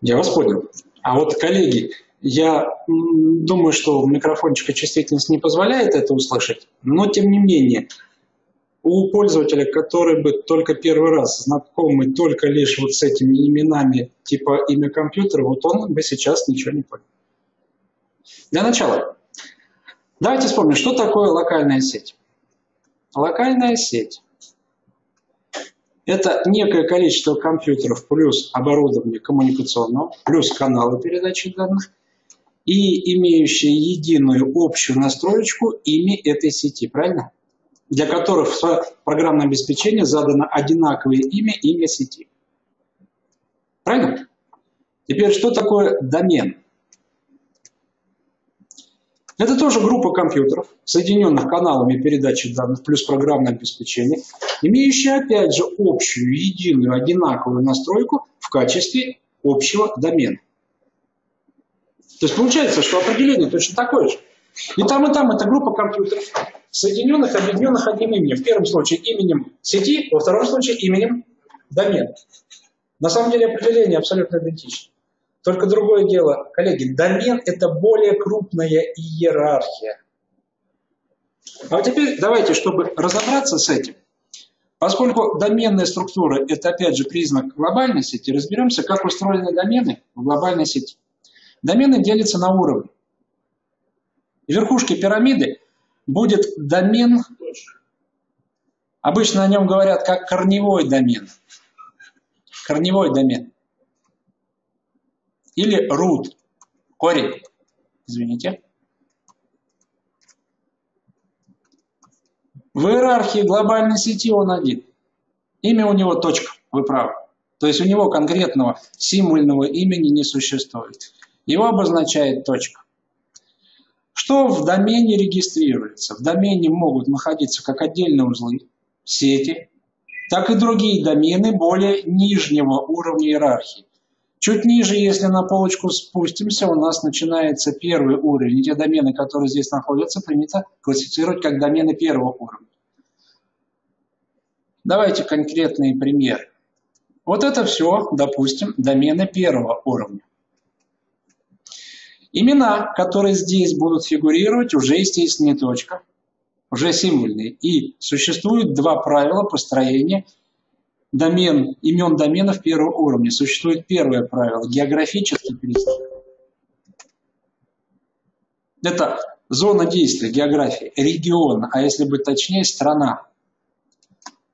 Speaker 1: Я вас понял. А вот, коллеги, я думаю, что микрофончика чувствительность не позволяет это услышать, но тем не менее, у пользователя, который бы только первый раз знакомый только лишь вот с этими именами типа имя компьютера, вот он бы сейчас ничего не понял. Для начала, давайте вспомним, что такое локальная сеть. Локальная сеть – это некое количество компьютеров плюс оборудование коммуникационного, плюс каналы передачи данных и имеющие единую общую настроечку имя этой сети, правильно? для которых в программное обеспечение задано одинаковое имя имя сети. Правильно? Теперь, что такое домен? Это тоже группа компьютеров, соединенных каналами передачи данных плюс программное обеспечение, имеющая, опять же, общую, единую, одинаковую настройку в качестве общего домена. То есть получается, что определение точно такое же. И там, и там это группа компьютеров, соединенных, объединенных одним именем. В первом случае именем сети, во втором случае именем домена. На самом деле определение абсолютно идентично. Только другое дело, коллеги, домен – это более крупная иерархия. А вот теперь давайте, чтобы разобраться с этим, поскольку доменная структура – это, опять же, признак глобальной сети, разберемся, как устроены домены в глобальной сети. Домены делятся на уровни. В верхушке пирамиды будет домен, обычно о нем говорят как корневой домен. Корневой домен. Или root, корень. Извините. В иерархии глобальной сети он один. Имя у него точка, вы правы. То есть у него конкретного символьного имени не существует. Его обозначает точка. Что в домене регистрируется? В домене могут находиться как отдельные узлы, сети, так и другие домены более нижнего уровня иерархии. Чуть ниже, если на полочку спустимся, у нас начинается первый уровень. И те домены, которые здесь находятся, принято классифицировать как домены первого уровня. Давайте конкретный пример. Вот это все, допустим, домены первого уровня. Имена, которые здесь будут фигурировать, уже, естественно, не точка, уже символьные. И существует два правила построения домен, имен доменов первого уровня. Существует первое правило – географический признак. Это зона действия, география, регион, а если быть точнее, страна.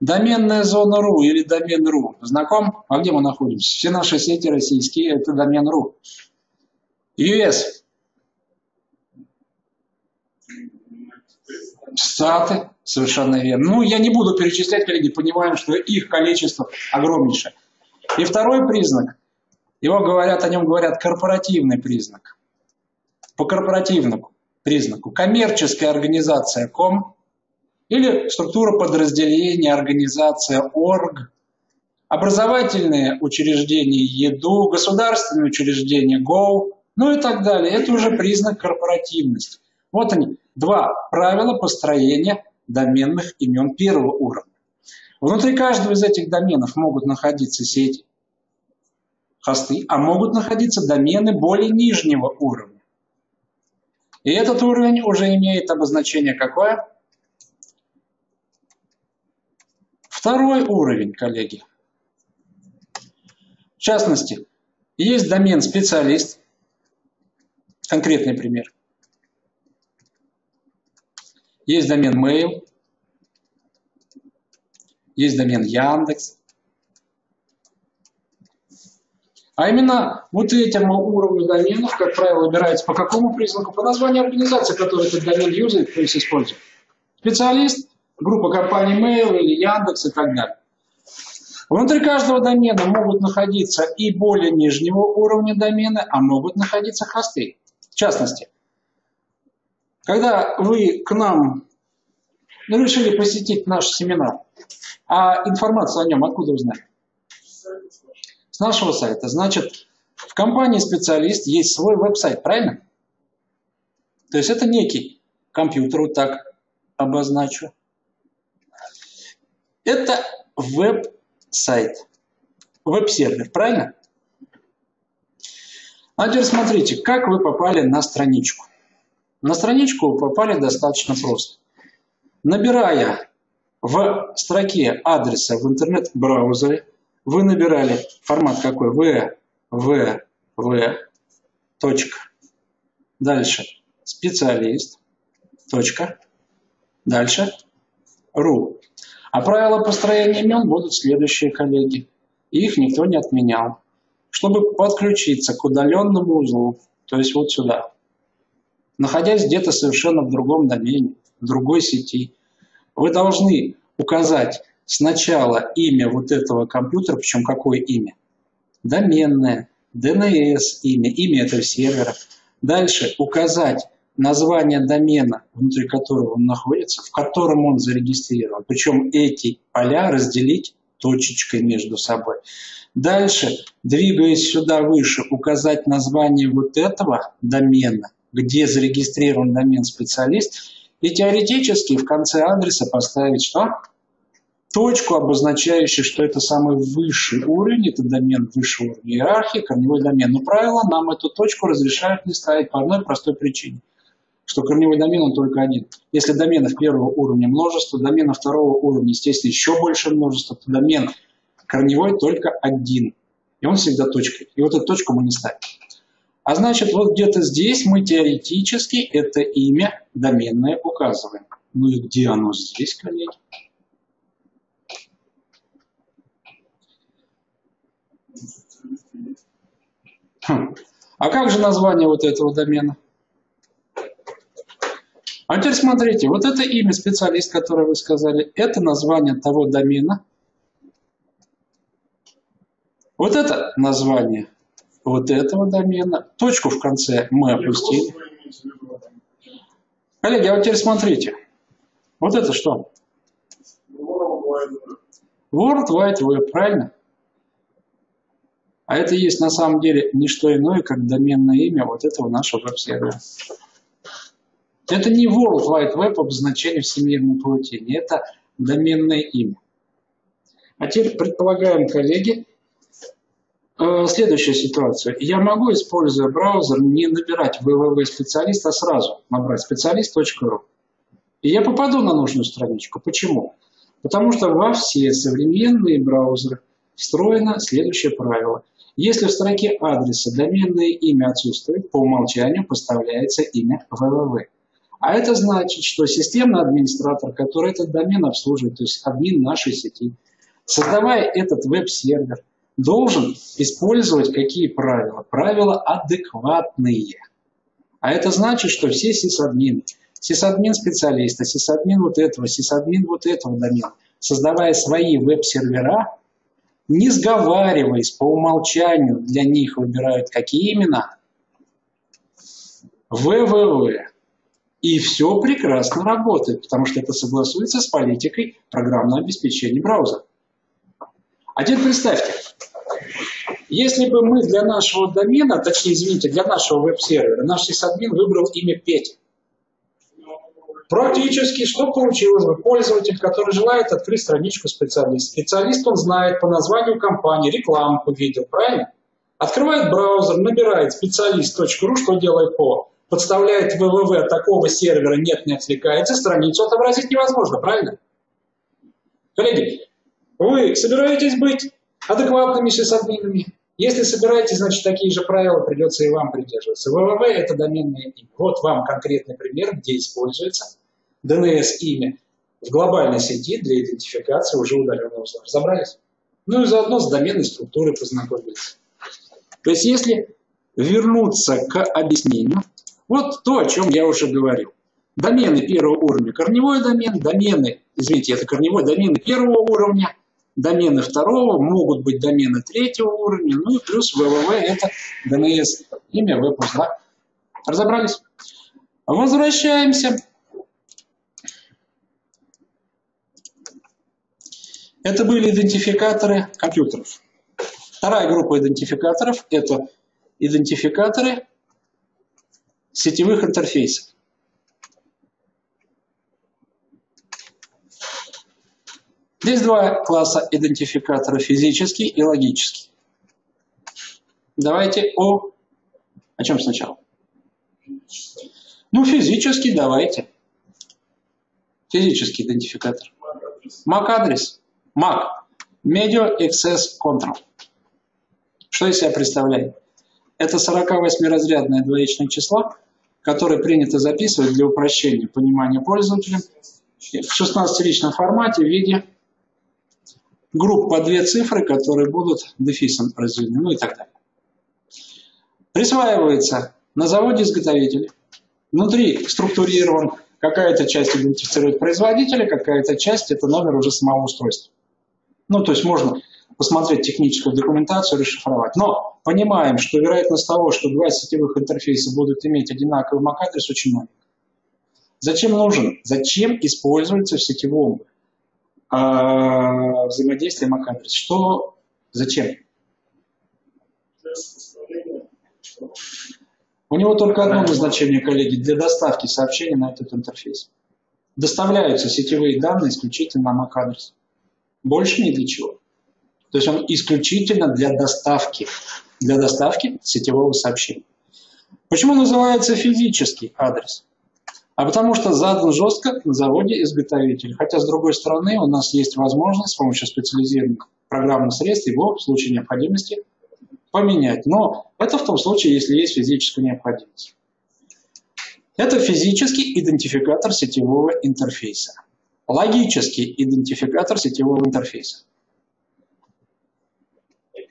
Speaker 1: Доменная зона РУ или домен РУ. Знаком? А где мы находимся? Все наши сети российские – это домен РУ. US. Штаты, совершенно верно. Ну, я не буду перечислять, коллеги, понимаем, что их количество огромнейшее. И второй признак, его говорят, о нем говорят корпоративный признак. По корпоративному признаку. Коммерческая организация ком или структура подразделения, организация орг, образовательные учреждения ЕДУ, государственные учреждения ГОУ, ну и так далее. Это уже признак корпоративности. Вот они, два правила построения доменных имен первого уровня. Внутри каждого из этих доменов могут находиться сети, хосты, а могут находиться домены более нижнего уровня. И этот уровень уже имеет обозначение какое? Второй уровень, коллеги. В частности, есть домен специалист, Конкретный пример. Есть домен Mail, есть домен Яндекс. А именно вот этому уровню доменов, как правило, выбирается по какому признаку? По названию организации, которая этот домен юзает, то есть использует. Специалист, группа компаний Mail или Яндекс и так далее. Внутри каждого домена могут находиться и более нижнего уровня домены, а могут находиться хосты. В частности, когда вы к нам ну, решили посетить наш семинар, а информацию о нем откуда узнали? С нашего сайта. Значит, в компании специалист есть свой веб-сайт, правильно? То есть это некий компьютер, вот так обозначу. Это веб-сайт, веб-сервер, правильно? А теперь смотрите, как вы попали на страничку. На страничку вы попали достаточно просто. Набирая в строке адреса в интернет-браузере, вы набирали формат какой? точка. Дальше специалист, точка. Дальше ру. А правила построения имен будут следующие, коллеги. Их никто не отменял чтобы подключиться к удаленному узлу, то есть вот сюда, находясь где-то совершенно в другом домене, в другой сети, вы должны указать сначала имя вот этого компьютера, причем какое имя? Доменное, DNS имя, имя этого сервера. Дальше указать название домена, внутри которого он находится, в котором он зарегистрирован. Причем эти поля разделить точечкой между собой. Дальше, двигаясь сюда выше, указать название вот этого домена, где зарегистрирован домен специалист, и теоретически в конце адреса поставить что? Точку, обозначающую, что это самый высший уровень, это домен высшего уровня иерархии, корневой домен. Но правило нам эту точку разрешают не ставить по одной простой причине что корневой домен он только один. Если доменов первого уровня множество, доменов второго уровня, естественно, еще больше множество, то домен корневой только один. И он всегда точкой. И вот эту точку мы не ставим. А значит, вот где-то здесь мы теоретически это имя доменное указываем. Ну и где оно здесь, коллеги? Хм. А как же название вот этого домена? А теперь смотрите, вот это имя специалист, которое вы сказали, это название того домена. Вот это название вот этого домена. Точку в конце мы опустили. Коллеги, а вот теперь смотрите. Вот это что? World Wide Web, правильно? А это есть на самом деле не что иное, как доменное имя вот этого нашего веб-сервера. Это не World Wide Web обозначение всемирной паутины, это доменное имя. А теперь предполагаем, коллеги, э, следующую ситуацию. Я могу, используя браузер, не набирать www-специалист, а сразу набрать специалист.ру. И я попаду на нужную страничку. Почему? Потому что во все современные браузеры встроено следующее правило. Если в строке адреса доменное имя отсутствует, по умолчанию поставляется имя www. А это значит, что системный администратор, который этот домен обслуживает, то есть админ нашей сети, создавая этот веб-сервер, должен использовать какие правила? Правила адекватные. А это значит, что все сисадмины, сисадмин специалиста, сисадмин вот этого, сисадмин вот этого домена, создавая свои веб-сервера, не сговариваясь по умолчанию, для них выбирают какие имена? ВВВ. И все прекрасно работает, потому что это согласуется с политикой программного обеспечения браузера. А теперь представьте, если бы мы для нашего домена, точнее, извините, для нашего веб-сервера, наш сисадмин выбрал имя Петя, Практически, что получилось бы? Пользователь, который желает открыть страничку специалиста. Специалист он знает по названию компании, рекламу увидел, правильно? Открывает браузер, набирает специалист.ру, что делает по? Подставляет www такого сервера, нет, не отвлекается, страницу отобразить невозможно, правильно? Коллеги, вы собираетесь быть адекватными сисадминами? Если собираетесь, значит, такие же правила придется и вам придерживаться. www – это доменное имя. Вот вам конкретный пример, где используется DNS-имя в глобальной сети для идентификации уже удаленного узла. Разобрались? Ну и заодно с доменной структурой познакомились. То есть если вернуться к объяснению, вот то, о чем я уже говорил. Домены первого уровня – корневой домен, домены, извините, это корневой, домены первого уровня – домены второго, могут быть домены третьего уровня, ну и плюс www это DNS, имя веб-узла. Разобрались? Возвращаемся. Это были идентификаторы компьютеров. Вторая группа идентификаторов – это идентификаторы сетевых интерфейсов. Здесь два класса идентификатора, физический и логический. Давайте о... О чем сначала? Ну, физический давайте. Физический идентификатор. MAC-адрес. MAC. Media Access Control. Что из себя представляет? Это 48-разрядное двоичное число, которое принято записывать для упрощения понимания пользователя в 16-личном формате в виде групп по две цифры, которые будут дефисом разделены, ну и так далее. Присваивается на заводе изготовитель. Внутри структурирован, какая-то часть идентифицирует производителя, какая-то часть это номер уже самого устройства. Ну, то есть можно посмотреть техническую документацию, расшифровать. Но понимаем, что вероятность того, что два сетевых интерфейса будут иметь одинаковый MAC-адрес, очень маленькая. Зачем нужен? Зачем используется в сетевом а, взаимодействие MAC-адрес. Что, зачем? У него только одно назначение, коллеги, для доставки сообщений на этот интерфейс. Доставляются сетевые данные исключительно на MAC-адрес. Больше ни для чего. То есть он исключительно для доставки, для доставки сетевого сообщения. Почему называется физический адрес? а потому что задан жестко на заводе изготовитель. Хотя, с другой стороны, у нас есть возможность с помощью специализированных программных средств его в случае необходимости поменять. Но это в том случае, если есть физическая необходимость. Это физический идентификатор сетевого интерфейса. Логический идентификатор сетевого интерфейса.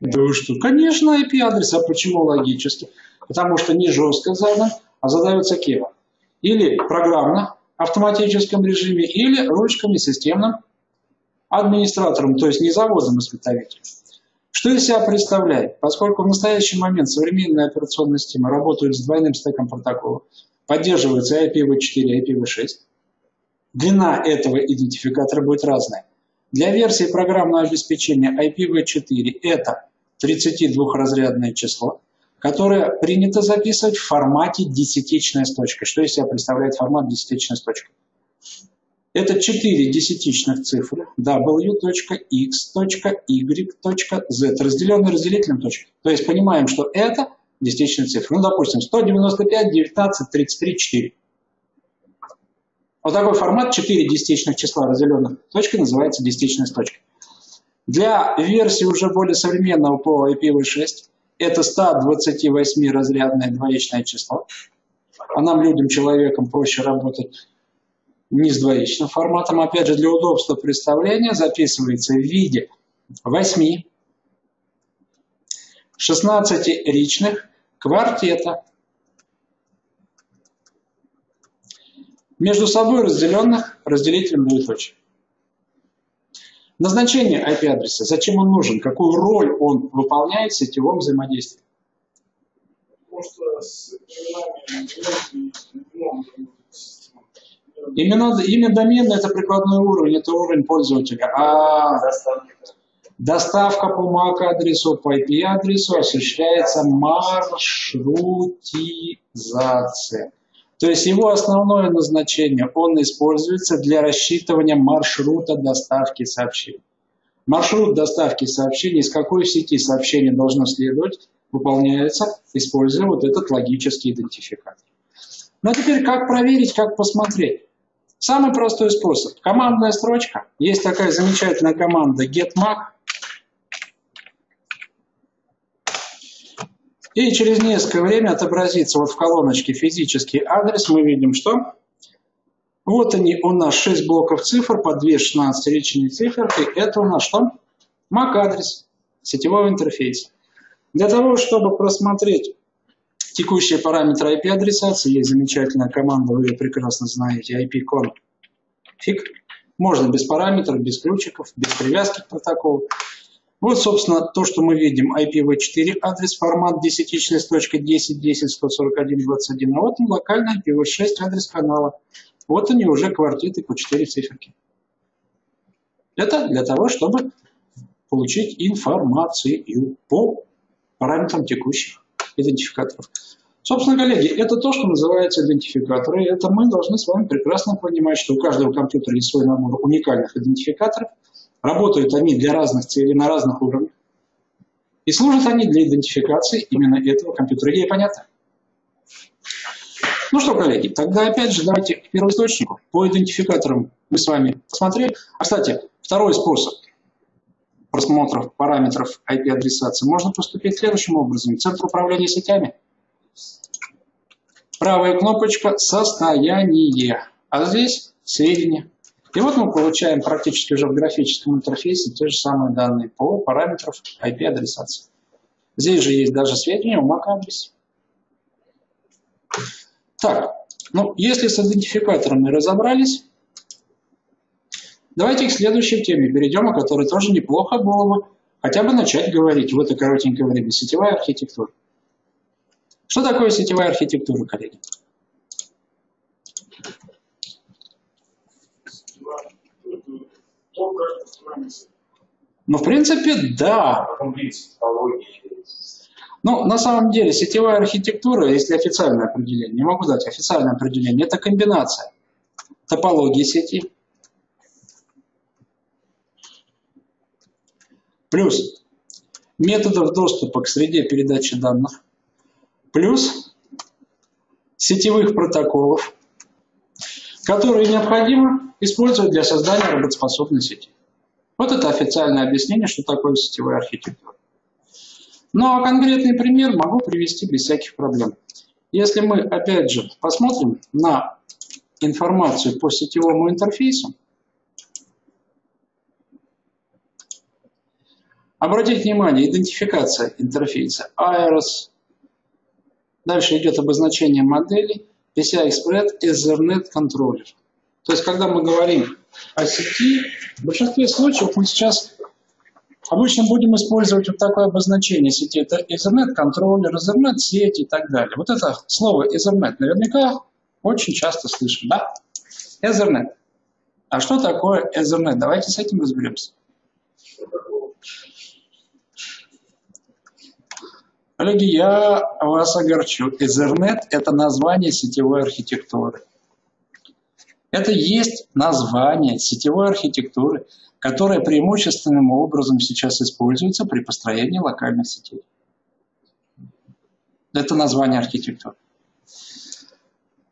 Speaker 1: Да вы что? Конечно, IP-адрес. А почему логический? Потому что не жестко задан, а задается кем? или программно, автоматическом режиме, или ручками системным администратором, то есть не заводом изготовителем. Что из себя представляет? Поскольку в настоящий момент современные операционные системы работают с двойным стеком протоколов, поддерживается IPv4 и IPv6. Длина этого идентификатора будет разная. Для версии программного обеспечения IPv4 это 32-разрядное число, которое принято записывать в формате десятичная с точкой. Что из себя представляет формат десятичная с точкой? Это четыре десятичных цифры w.x.y.z, разделенные разделителем точки. То есть понимаем, что это десятичные цифры. Ну, допустим, 195, 19, 33, 4. Вот такой формат 4 десятичных числа, разделенных точкой, называется десятичной точкой. Для версии уже более современного по IPv6 это 128-разрядное двоичное число. А нам, людям, человекам, проще работать не с двоичным форматом. Опять же, для удобства представления записывается в виде 8, 16 ричных квартета, между собой разделенных разделителем двоеточия. Назначение IP-адреса, зачем он нужен, какую роль он выполняет в сетевом взаимодействии? Именно, имя домена – это прикладной уровень, это уровень пользователя. А доставка по MAC-адресу, по IP-адресу осуществляется маршрутизация. То есть его основное назначение, он используется для рассчитывания маршрута доставки сообщений. Маршрут доставки сообщений, из какой сети сообщение должно следовать, выполняется, используя вот этот логический идентификатор. Ну а теперь как проверить, как посмотреть? Самый простой способ. Командная строчка. Есть такая замечательная команда getMac. И через несколько время отобразится вот в колоночке физический адрес. Мы видим, что вот они у нас 6 блоков цифр по 2 16 личные циферки. Это у нас что? MAC-адрес сетевого интерфейса. Для того, чтобы просмотреть Текущие параметры IP-адресации, есть замечательная команда, вы ее прекрасно знаете, ip-config. Можно без параметров, без ключиков, без привязки к протоколу. Вот, собственно, то, что мы видим, IPv4 адрес, формат десятичная с точкой 10, 10, 141, 21. А вот он локальный IPv6 адрес канала. Вот они уже квартеты по 4 циферки. Это для того, чтобы получить информацию по параметрам текущих идентификаторов. Собственно, коллеги, это то, что называется идентификаторы. Это мы должны с вами прекрасно понимать, что у каждого компьютера есть свой набор уникальных идентификаторов. Работают они для разных целей, на разных уровнях. И служат они для идентификации именно этого компьютера. Идея понятна? Ну что, коллеги, тогда опять же давайте к первоисточнику. По идентификаторам мы с вами посмотрели. А, кстати, второй способ просмотров параметров IP-адресации можно поступить следующим образом. Центр управления сетями. Правая кнопочка «Состояние», а здесь «Сведения». И вот мы получаем практически уже в графическом интерфейсе те же самые данные по параметрам IP-адресации. Здесь же есть даже сведения о MAC-адресе. Так, ну, если с идентификаторами разобрались, Давайте к следующей теме перейдем, о которой тоже неплохо было бы хотя бы начать говорить в это коротенькое время. Сетевая архитектура. Что такое сетевая архитектура, коллеги? Ну, в принципе, да. Ну, на самом деле, сетевая архитектура, если официальное определение, не могу дать официальное определение, это комбинация топологии сети, плюс методов доступа к среде передачи данных, плюс сетевых протоколов, которые необходимо использовать для создания работоспособной сети. Вот это официальное объяснение, что такое сетевая архитектура. Ну а конкретный пример могу привести без всяких проблем. Если мы, опять же, посмотрим на информацию по сетевому интерфейсу, Обратите внимание, идентификация интерфейса AROS. Дальше идет обозначение модели PCI Express Ethernet Controller. То есть, когда мы говорим о сети, в большинстве случаев мы сейчас обычно будем использовать вот такое обозначение сети. Это Ethernet контроллер, Ethernet сеть и так далее. Вот это слово Ethernet наверняка Очень часто слышим, да? Ethernet. А что такое Ethernet? Давайте с этим разберемся. Коллеги, я вас огорчу. Ethernet – это название сетевой архитектуры. Это есть название сетевой архитектуры, которая преимущественным образом сейчас используется при построении локальных сетей. Это название архитектуры.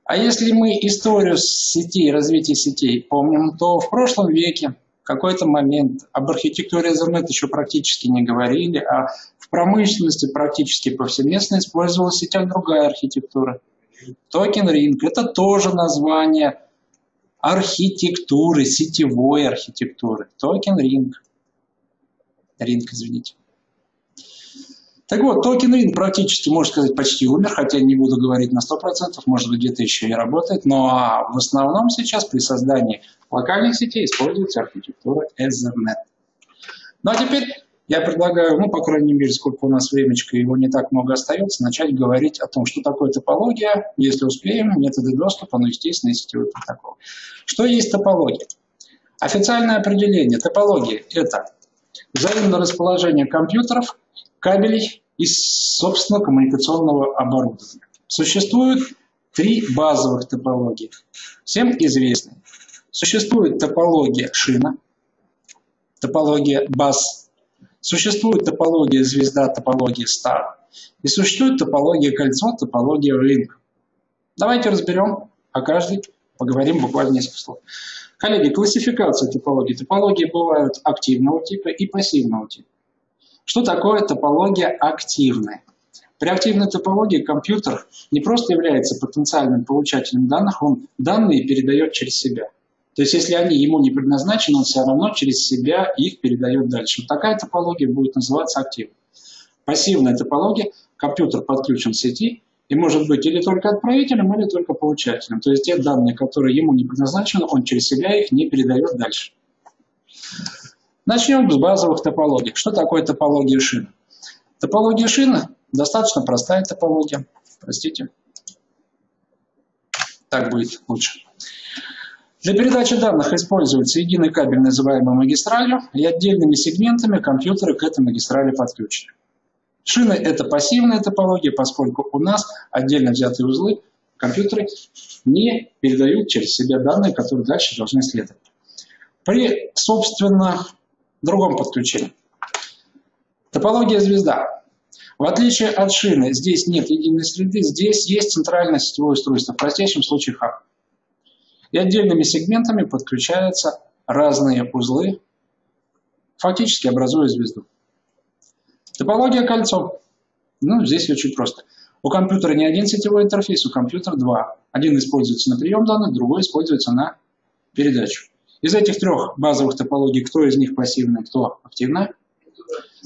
Speaker 1: А если мы историю сетей, развития сетей помним, то в прошлом веке какой-то момент об архитектуре Ethernet еще практически не говорили, а в промышленности практически повсеместно использовалась в сетях другая архитектура. Token Ring – это тоже название архитектуры, сетевой архитектуры. Token Ring. Ринг, извините. Так вот, токен ринг практически, можно сказать, почти умер, хотя не буду говорить на 100%, может быть, где-то еще и работает, но в основном сейчас при создании локальных сетей используется архитектура Ethernet. Ну а теперь я предлагаю, ну, по крайней мере, сколько у нас времечко, его не так много остается, начать говорить о том, что такое топология, если успеем, методы доступа, ну, естественно, и сетевой протокол. Что есть топология? Официальное определение топологии – это взаимное расположение компьютеров, кабелей и, собственно, коммуникационного оборудования. Существует три базовых топологии, всем известны. Существует топология шина, топология баз Существует топология звезда, топология стар. И существует топология кольцо, топология рынка. Давайте разберем о каждой, поговорим буквально несколько слов. Коллеги, классификация топологии. Топологии бывают активного типа и пассивного типа. Что такое топология активная? При активной топологии компьютер не просто является потенциальным получателем данных, он данные передает через себя. То есть, если они ему не предназначены, он все равно через себя их передает дальше. Вот такая топология будет называться активной. Пассивная топология, компьютер подключен к сети, и может быть или только отправителем, или только получателем. То есть те данные, которые ему не предназначены, он через себя их не передает дальше. Начнем с базовых топологий. Что такое топология шины? Топология шины достаточно простая топология. Простите. Так будет лучше. Для передачи данных используется единый кабель, называемый магистралью, и отдельными сегментами компьютеры к этой магистрали подключены. Шины – это пассивная топология, поскольку у нас отдельно взятые узлы, компьютеры не передают через себя данные, которые дальше должны следовать. При, собственно, другом подключении. Топология звезда. В отличие от шины, здесь нет единой среды, здесь есть центральное сетевое устройство, в простейшем случае хаб. И отдельными сегментами подключаются разные узлы, фактически образуя звезду. Топология кольцо. Ну, здесь очень просто. У компьютера не один сетевой интерфейс, у компьютера два. Один используется на прием данных, другой используется на передачу. Из этих трех базовых топологий, кто из них пассивная, кто активная?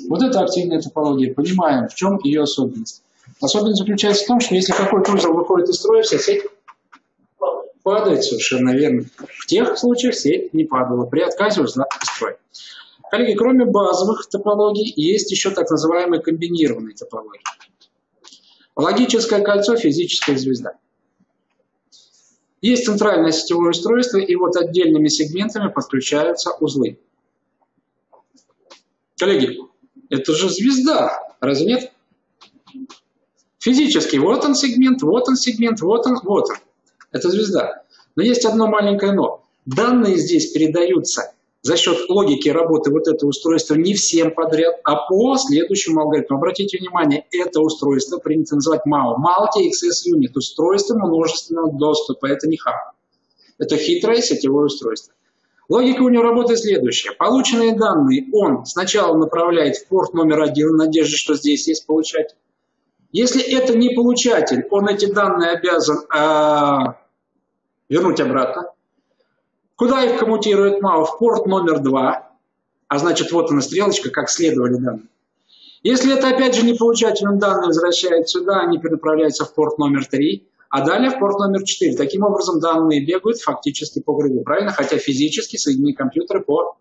Speaker 1: Вот это активная топология. Понимаем, в чем ее особенность. Особенность заключается в том, что если какой-то узел выходит из строя, вся сеть падает, совершенно верно. В тех случаях сеть не падала при отказе узла из строя. Коллеги, кроме базовых топологий, есть еще так называемые комбинированные топологии. Логическое кольцо, физическая звезда. Есть центральное сетевое устройство, и вот отдельными сегментами подключаются узлы. Коллеги, это же звезда, разве нет? Физически, вот он сегмент, вот он сегмент, вот он, вот он. Это звезда. Но есть одно маленькое но. Данные здесь передаются за счет логики работы вот этого устройства не всем подряд, а по следующему алгоритму. Обратите внимание, это устройство принято называть MAO. Multi-Access Unit. Устройство множественного доступа. Это не хаб. Это хитрое сетевое устройство. Логика у него работает следующая. Полученные данные он сначала направляет в порт номер один в что здесь есть получатель. Если это не получатель, он эти данные обязан э, вернуть обратно. Куда их коммутирует МАУ? В порт номер два. А значит, вот она стрелочка, как следовали данные. Если это опять же не получатель, он данные возвращает сюда, они перенаправляются в порт номер 3, а далее в порт номер 4. Таким образом, данные бегают фактически по кругу, правильно? Хотя физически соединены компьютеры по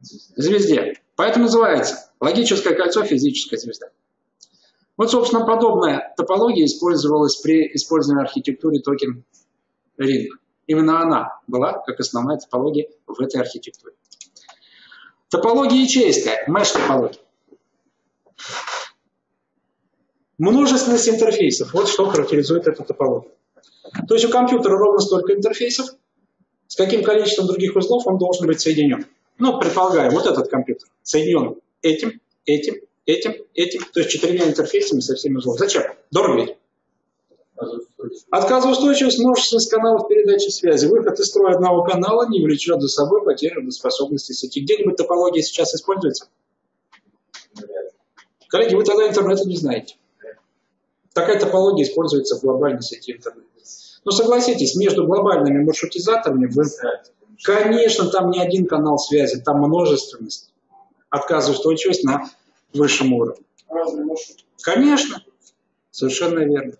Speaker 1: звезде. Поэтому называется логическое кольцо физическая звезда. Вот, собственно, подобная топология использовалась при использовании архитектуры токен Ring. Именно она была как основная топология в этой архитектуре. Топология ячейская, mesh-топология. Множественность интерфейсов. Вот что характеризует эту топологию. То есть у компьютера ровно столько интерфейсов, с каким количеством других узлов он должен быть соединен. Ну, предполагаем, вот этот компьютер соединен этим, этим, этим, этим, то есть четырьмя интерфейсами со всеми узлами. Зачем? Дорого ведь. Отказоустойчивость множественность каналов передачи связи. Выход из строя одного канала не влечет за собой потерю работоспособности сети. Где-нибудь топология сейчас используется? Коллеги, вы тогда интернета не знаете. Такая топология используется в глобальной сети интернета. Но согласитесь, между глобальными маршрутизаторами, вы, конечно, там не один канал связи, там множественность. Отказоустойчивость на высшем уровне. Конечно, совершенно верно.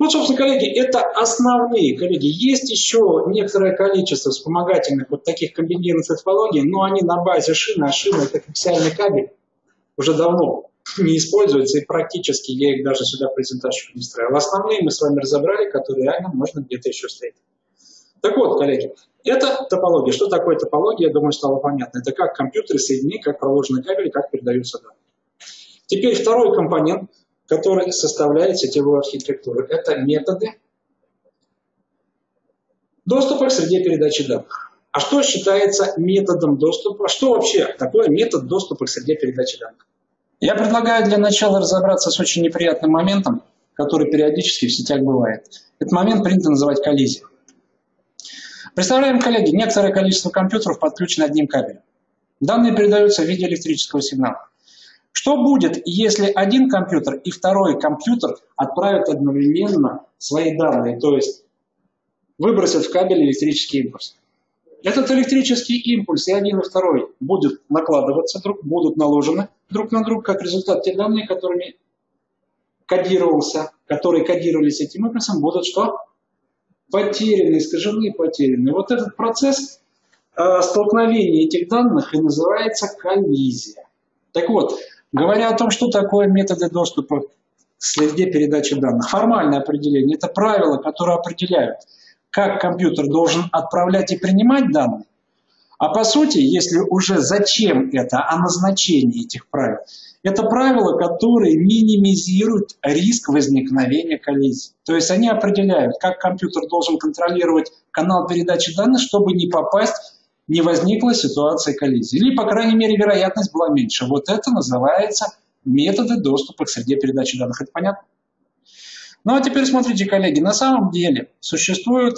Speaker 1: Вот, собственно, коллеги, это основные, коллеги. Есть еще некоторое количество вспомогательных вот таких комбинированных топологий, но они на базе шины, а шина это коаксиальный кабель уже давно не используются, и практически я их даже сюда презентацию не строил. Основные мы с вами разобрали, которые реально можно где-то еще стоять. Так вот, коллеги, это топология. Что такое топология, я думаю, стало понятно. Это как компьютеры соединены, как проложены кабели, как передаются данные. Теперь второй компонент – который составляет сетевую архитектуру. Это методы доступа к среде передачи данных. А что считается методом доступа? Что вообще такое метод доступа к среде передачи данных? Я предлагаю для начала разобраться с очень неприятным моментом, который периодически в сетях бывает. Этот момент принято называть коллизией. Представляем, коллеги, некоторое количество компьютеров подключено одним кабелем. Данные передаются в виде электрического сигнала. Что будет, если один компьютер и второй компьютер отправят одновременно свои данные, то есть выбросят в кабель электрический импульс? Этот электрический импульс и один и второй будут накладываться, друг, будут наложены друг на друга, как результат те данные, которыми кодировался, которые кодировались этим импульсом, будут что? Потеряны, искажены потеряны. Вот этот процесс э, столкновения этих данных и называется коллизия. Так вот, Говоря о том, что такое методы доступа к среде передачи данных. Формальное определение – это правила, которые определяют, как компьютер должен отправлять и принимать данные. А по сути, если уже зачем это, а назначение этих правил, это правила, которые минимизируют риск возникновения коллизий. То есть они определяют, как компьютер должен контролировать канал передачи данных, чтобы не попасть не возникла ситуация коллизии. Или, по крайней мере, вероятность была меньше. Вот это называется методы доступа к среде передачи данных. Это понятно? Ну а теперь смотрите, коллеги, на самом деле существуют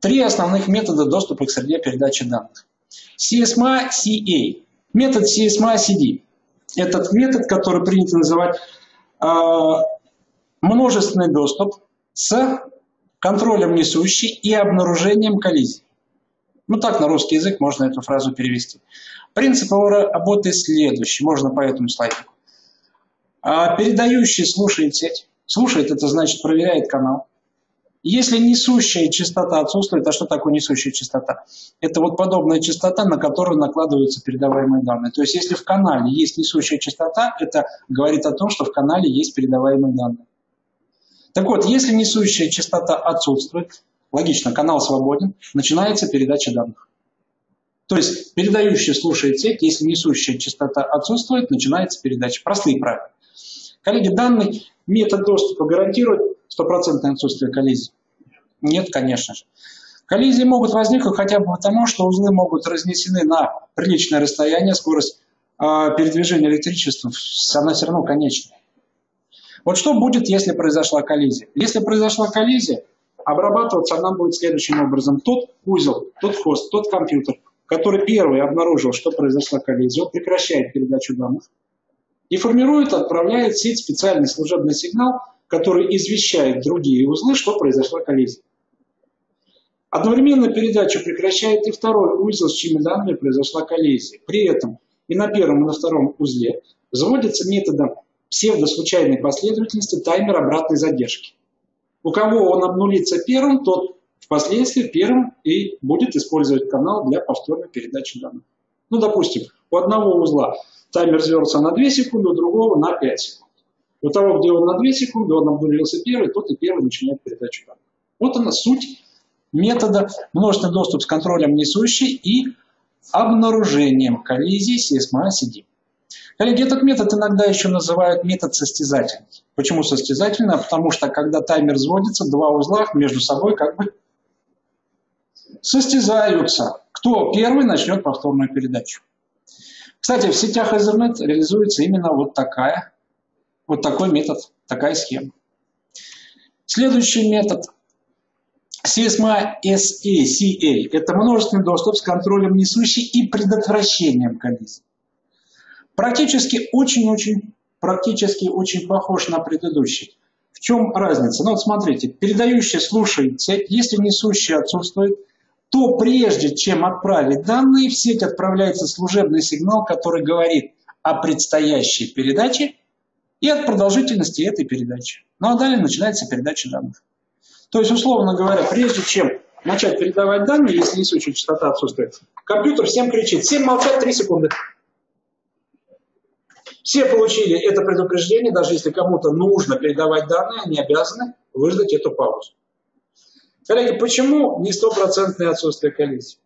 Speaker 1: три основных метода доступа к среде передачи данных. CSMA, CA. Метод CSMA, CD. Этот метод, который принято называть э, множественный доступ с контролем несущей и обнаружением коллизий. Ну так на русский язык можно эту фразу перевести. Принцип его работы следующий, можно по этому слайдику. А передающий слушает сеть. Слушает, это значит проверяет канал. Если несущая частота отсутствует, а что такое несущая частота? Это вот подобная частота, на которую накладываются передаваемые данные. То есть если в канале есть несущая частота, это говорит о том, что в канале есть передаваемые данные. Так вот, если несущая частота отсутствует, логично, канал свободен, начинается передача данных. То есть передающий слушает сеть, если несущая частота отсутствует, начинается передача. Простые правила. Коллеги, данный метод доступа гарантирует стопроцентное отсутствие коллизий? Нет, конечно же. Коллизии могут возникнуть хотя бы потому, что узлы могут разнесены на приличное расстояние, скорость э, передвижения электричества, она все равно конечная. Вот что будет, если произошла коллизия? Если произошла коллизия, обрабатываться она будет следующим образом. Тот узел, тот хост, тот компьютер, который первый обнаружил, что произошла коллизия, он прекращает передачу данных и формирует, отправляет в сеть специальный служебный сигнал, который извещает другие узлы, что произошла коллизия. Одновременно передачу прекращает и второй узел, с чьими данными произошла коллизия. При этом и на первом, и на втором узле заводится методом псевдослучайной последовательности таймер обратной задержки. У кого он обнулится первым, тот впоследствии первым и будет использовать канал для повторной передачи данных. Ну, допустим, у одного узла Таймер звелся на 2 секунды, у другого на 5 секунд. У того, где он на 2 секунды, он обнулился первый, тот и первый начинает передачу данных. Вот она суть метода множественный доступ с контролем несущий и обнаружением коллизии CSMA-CD. Коллеги, этот метод иногда еще называют метод состязательный. Почему состязательный? Потому что когда таймер взводится, два узла между собой как бы состязаются. Кто первый начнет повторную передачу. Кстати, в сетях Ethernet реализуется именно вот такая, вот такой метод, такая схема. Следующий метод CSMA SACA – это множественный доступ с контролем несущий и предотвращением коллизий. Практически очень-очень, практически очень похож на предыдущий. В чем разница? Ну вот смотрите, передающий слушает сеть, если несущий отсутствует, то прежде чем отправить данные, в сеть отправляется служебный сигнал, который говорит о предстоящей передаче и от продолжительности этой передачи. Ну а далее начинается передача данных. То есть, условно говоря, прежде чем начать передавать данные, если несущая частота отсутствует, компьютер всем кричит, всем молчать 3 секунды. Все получили это предупреждение, даже если кому-то нужно передавать данные, они обязаны выждать эту паузу. Коллеги, почему не стопроцентное отсутствие коллизии?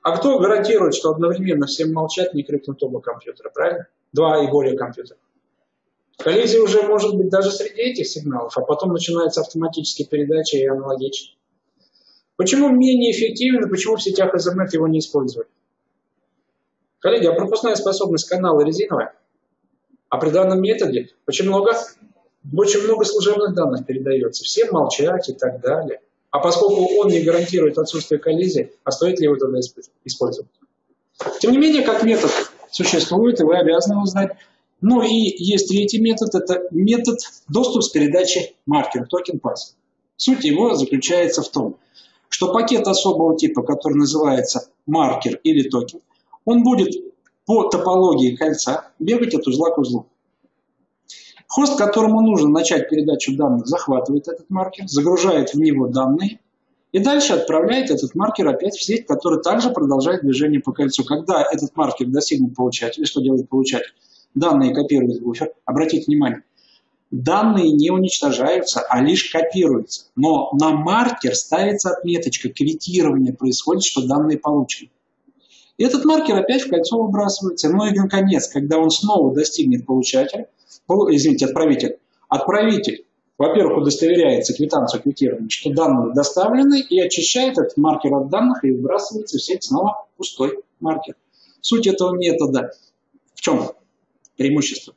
Speaker 1: А кто гарантирует, что одновременно всем молчать, не крикнут оба компьютера, правильно? Два и более компьютера. Коллизия уже может быть даже среди этих сигналов, а потом начинается автоматическая передача и аналогично. Почему менее эффективен почему в сетях Ethernet его не используют? Коллеги, а пропускная способность канала резиновая? А при данном методе очень много, очень много служебных данных передается. Всем молчать и так далее. А поскольку он не гарантирует отсутствие коллизии, а стоит ли его тогда использовать? Тем не менее, как метод существует, и вы обязаны его знать. Ну и есть третий метод, это метод доступ с передачи маркера, token pass. Суть его заключается в том, что пакет особого типа, который называется маркер или токен, он будет по топологии кольца бегать от узла к узлу. Хост, которому нужно начать передачу данных, захватывает этот маркер, загружает в него данные и дальше отправляет этот маркер опять в сеть, который также продолжает движение по кольцу. Когда этот маркер достигнет получателя, что делает получатель? данные копирует буфер. Обратите внимание, данные не уничтожаются, а лишь копируются. Но на маркер ставится отметочка, квитирование происходит, что данные получены. И этот маркер опять в кольцо выбрасывается. Ну и наконец, когда он снова достигнет получателя, извините, отправитель, отправитель, во-первых, удостоверяется квитанцию квитирования, что данные доставлены, и очищает этот маркер от данных и выбрасывается в сеть снова пустой маркер. Суть этого метода в чем? преимущество.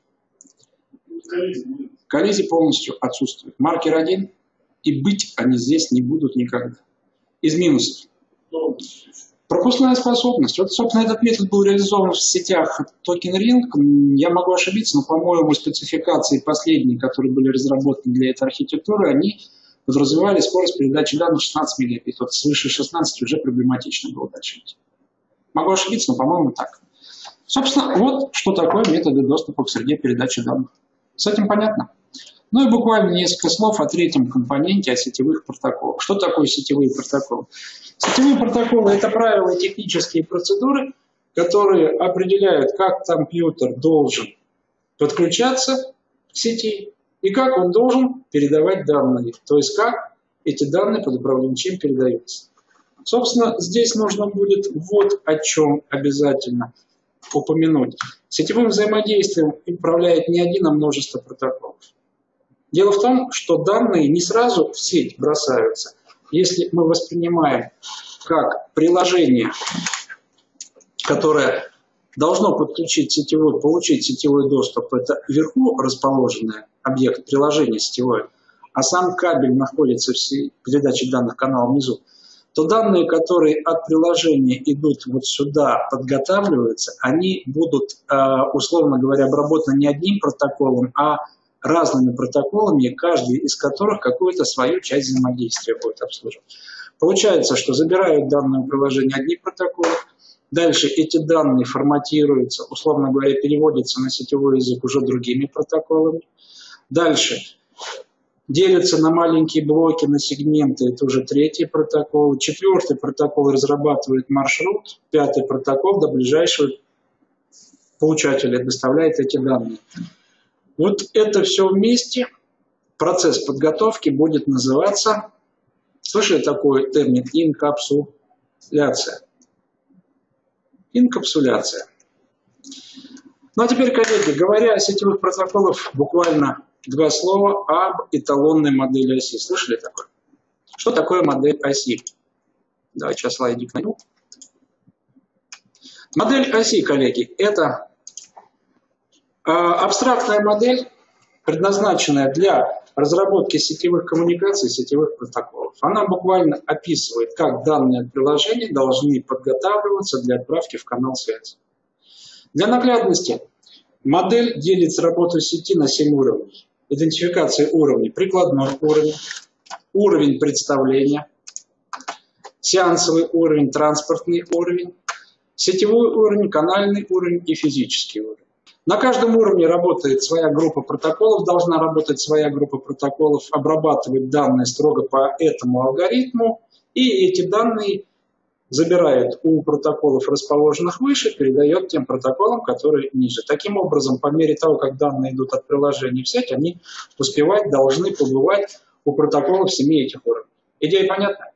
Speaker 1: Коллизии полностью отсутствует. Маркер один, и быть они здесь не будут никогда. Из минусов. Пропускная способность. Вот, собственно, этот метод был реализован в сетях Token Ring. Я могу ошибиться, но, по-моему, спецификации последние, которые были разработаны для этой архитектуры, они подразумевали скорость передачи данных 16 мегабит. Вот свыше 16 уже проблематично было дальше. Могу ошибиться, но, по-моему, так. Собственно, вот что такое методы доступа к среде передачи данных. С этим понятно? Ну и буквально несколько слов о третьем компоненте, о сетевых протоколах. Что такое сетевые протоколы? Сетевые протоколы – это правила и технические процедуры, которые определяют, как компьютер должен подключаться к сети и как он должен передавать данные. То есть, как эти данные под управлением чем передаются. Собственно, здесь нужно будет вот о чем обязательно – упомянуть. Сетевым взаимодействием управляет не один, а множество протоколов. Дело в том, что данные не сразу в сеть бросаются. Если мы воспринимаем как приложение, которое должно подключить сетевой, получить сетевой доступ, это вверху расположенный объект приложения сетевое, а сам кабель находится в передаче данных канала внизу, то данные, которые от приложения идут вот сюда, подготавливаются, они будут, э, условно говоря, обработаны не одним протоколом, а разными протоколами, каждый из которых какую-то свою часть взаимодействия будет обслуживать. Получается, что забирают данные приложения одни протоколы, дальше эти данные форматируются, условно говоря, переводятся на сетевой язык уже другими протоколами. Дальше делятся на маленькие блоки, на сегменты. Это уже третий протокол. Четвертый протокол разрабатывает маршрут. Пятый протокол до ближайшего получателя доставляет эти данные. Вот это все вместе, процесс подготовки будет называться, слышали такой термин, инкапсуляция. Инкапсуляция. Ну а теперь, коллеги, говоря о сетевых протоколах, буквально два слова об эталонной модели оси. Слышали такое? Что такое модель оси? Давайте сейчас слайдик найду. Модель оси, коллеги, это абстрактная модель, предназначенная для разработки сетевых коммуникаций, сетевых протоколов. Она буквально описывает, как данные приложения должны подготавливаться для отправки в канал связи. Для наглядности модель делит работу сети на 7 уровней. Идентификация уровней. Прикладной уровень, уровень представления, сеансовый уровень, транспортный уровень, сетевой уровень, канальный уровень и физический уровень. На каждом уровне работает своя группа протоколов, должна работать своя группа протоколов, обрабатывать данные строго по этому алгоритму, и эти данные забирает у протоколов, расположенных выше, передает тем протоколам, которые ниже. Таким образом, по мере того, как данные идут от приложения в сеть, они успевать должны побывать у протоколов семи этих уровней. Идея понятна?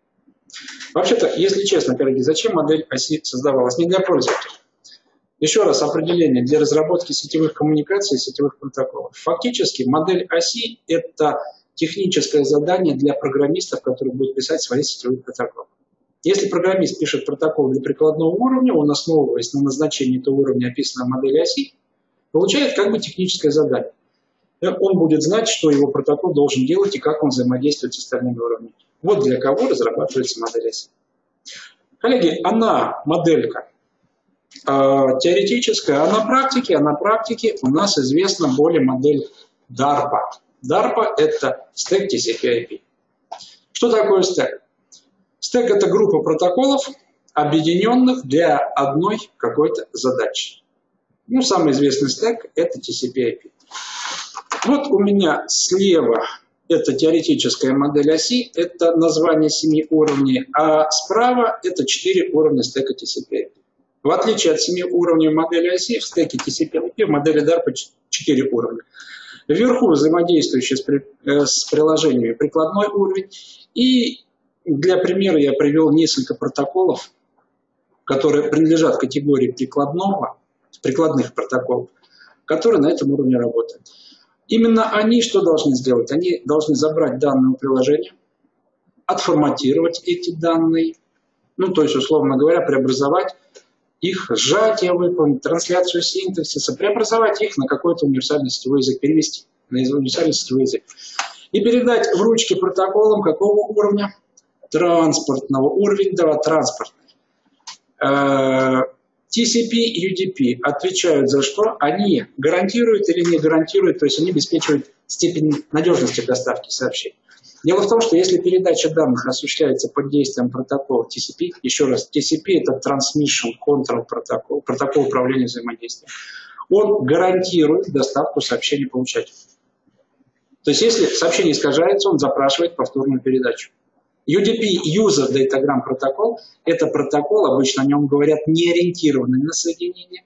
Speaker 1: Вообще-то, если честно, коллеги, зачем модель оси создавалась? Не для пользователя. Еще раз определение для разработки сетевых коммуникаций и сетевых протоколов. Фактически модель оси – это техническое задание для программистов, которые будут писать свои сетевые протоколы. Если программист пишет протокол для прикладного уровня, он, основываясь на назначении этого уровня, описанного модели оси, получает как бы техническое задание. Он будет знать, что его протокол должен делать и как он взаимодействует с остальными уровнями. Вот для кого разрабатывается модель оси. Коллеги, она, моделька, э, теоретическая, а на практике, а на практике у нас известна более модель DARPA. DARPA – это стек TCP/IP. Что такое стек? Стек – это группа протоколов, объединенных для одной какой-то задачи. Ну, самый известный стек – это TCP/IP. Вот у меня слева это теоретическая модель оси, это название семи уровней, а справа это четыре уровня стека TCP/IP. В отличие от семи уровней модели оси, в стеке TCP/IP в модели DARPA четыре уровня. Вверху взаимодействующий с, при, э, с приложениями прикладной уровень и для примера я привел несколько протоколов, которые принадлежат категории прикладного, прикладных протоколов, которые на этом уровне работают. Именно они что должны сделать? Они должны забрать данные приложения, отформатировать эти данные, ну, то есть, условно говоря, преобразовать их, сжатие выполнить, трансляцию синтаксиса, преобразовать их на какой-то универсальный сетевой язык, перевести на универсальный сетевой язык. И передать в ручки протоколам какого уровня? транспортного, уровень 2 транспортный. TCP и UDP отвечают за что? Они гарантируют или не гарантируют, то есть они обеспечивают степень надежности доставки сообщений. Дело в том, что если передача данных осуществляется под действием протокола TCP, еще раз, TCP это Transmission Control протокол, протокол управления взаимодействием, он гарантирует доставку сообщений получателю. То есть если сообщение искажается, он запрашивает повторную передачу. UDP User Datagram протокол – это протокол, обычно о нем говорят, не ориентированный на соединение.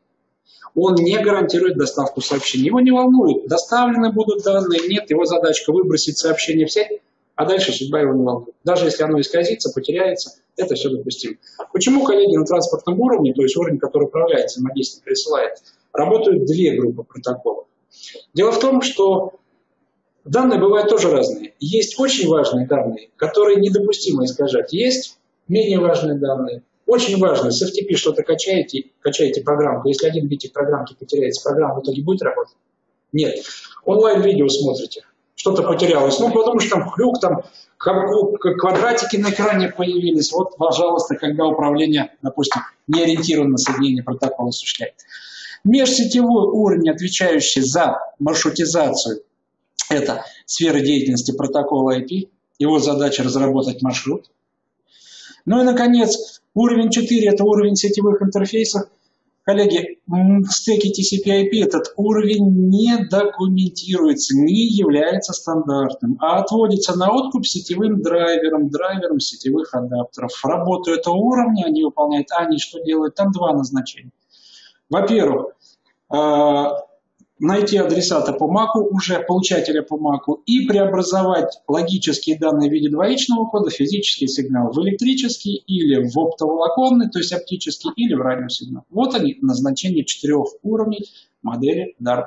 Speaker 1: Он не гарантирует доставку сообщений. Его не волнует, доставлены будут данные, нет, его задачка выбросить сообщение в сеть, а дальше судьба его не волнует. Даже если оно исказится, потеряется, это все допустимо. Почему коллеги на транспортном уровне, то есть уровень, который управляет взаимодействием, присылает, работают две группы протоколов? Дело в том, что Данные бывают тоже разные. Есть очень важные данные, которые недопустимо искажать. Есть менее важные данные. Очень важно, с FTP что-то качаете, качаете программку. Если один битик программки потеряется, программа в итоге будет работать? Нет. Онлайн-видео смотрите. Что-то потерялось. Ну, потому что там хрюк, там квадратики на экране появились. Вот, пожалуйста, когда управление, допустим, не ориентировано на соединение протокола осуществляет. Межсетевой уровень, отвечающий за маршрутизацию это сфера деятельности протокола IP. Его задача разработать маршрут. Ну и, наконец, уровень 4 – это уровень сетевых интерфейсов, Коллеги, в стеке TCP/IP этот уровень не документируется, не является стандартным, а отводится на откуп сетевым драйверам, драйверам сетевых адаптеров. Работу этого уровня они выполняют, а они что делают? Там два назначения. Во-первых, а, найти адресата по МАКу, уже получателя по МАКу, и преобразовать логические данные в виде двоичного кода, физический сигнал в электрический или в оптоволоконный, то есть оптический, или в радиосигнал. Вот они, назначение четырех уровней модели DART.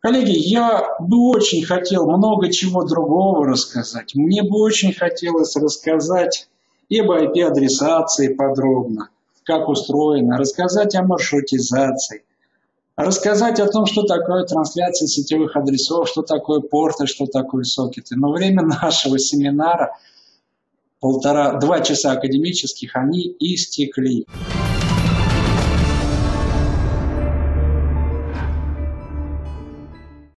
Speaker 1: Коллеги, я бы очень хотел много чего другого рассказать. Мне бы очень хотелось рассказать и об IP-адресации подробно, как устроено, рассказать о маршрутизации – рассказать о том, что такое трансляция сетевых адресов, что такое порты, что такое сокеты. Но время нашего семинара, полтора, два часа академических, они истекли.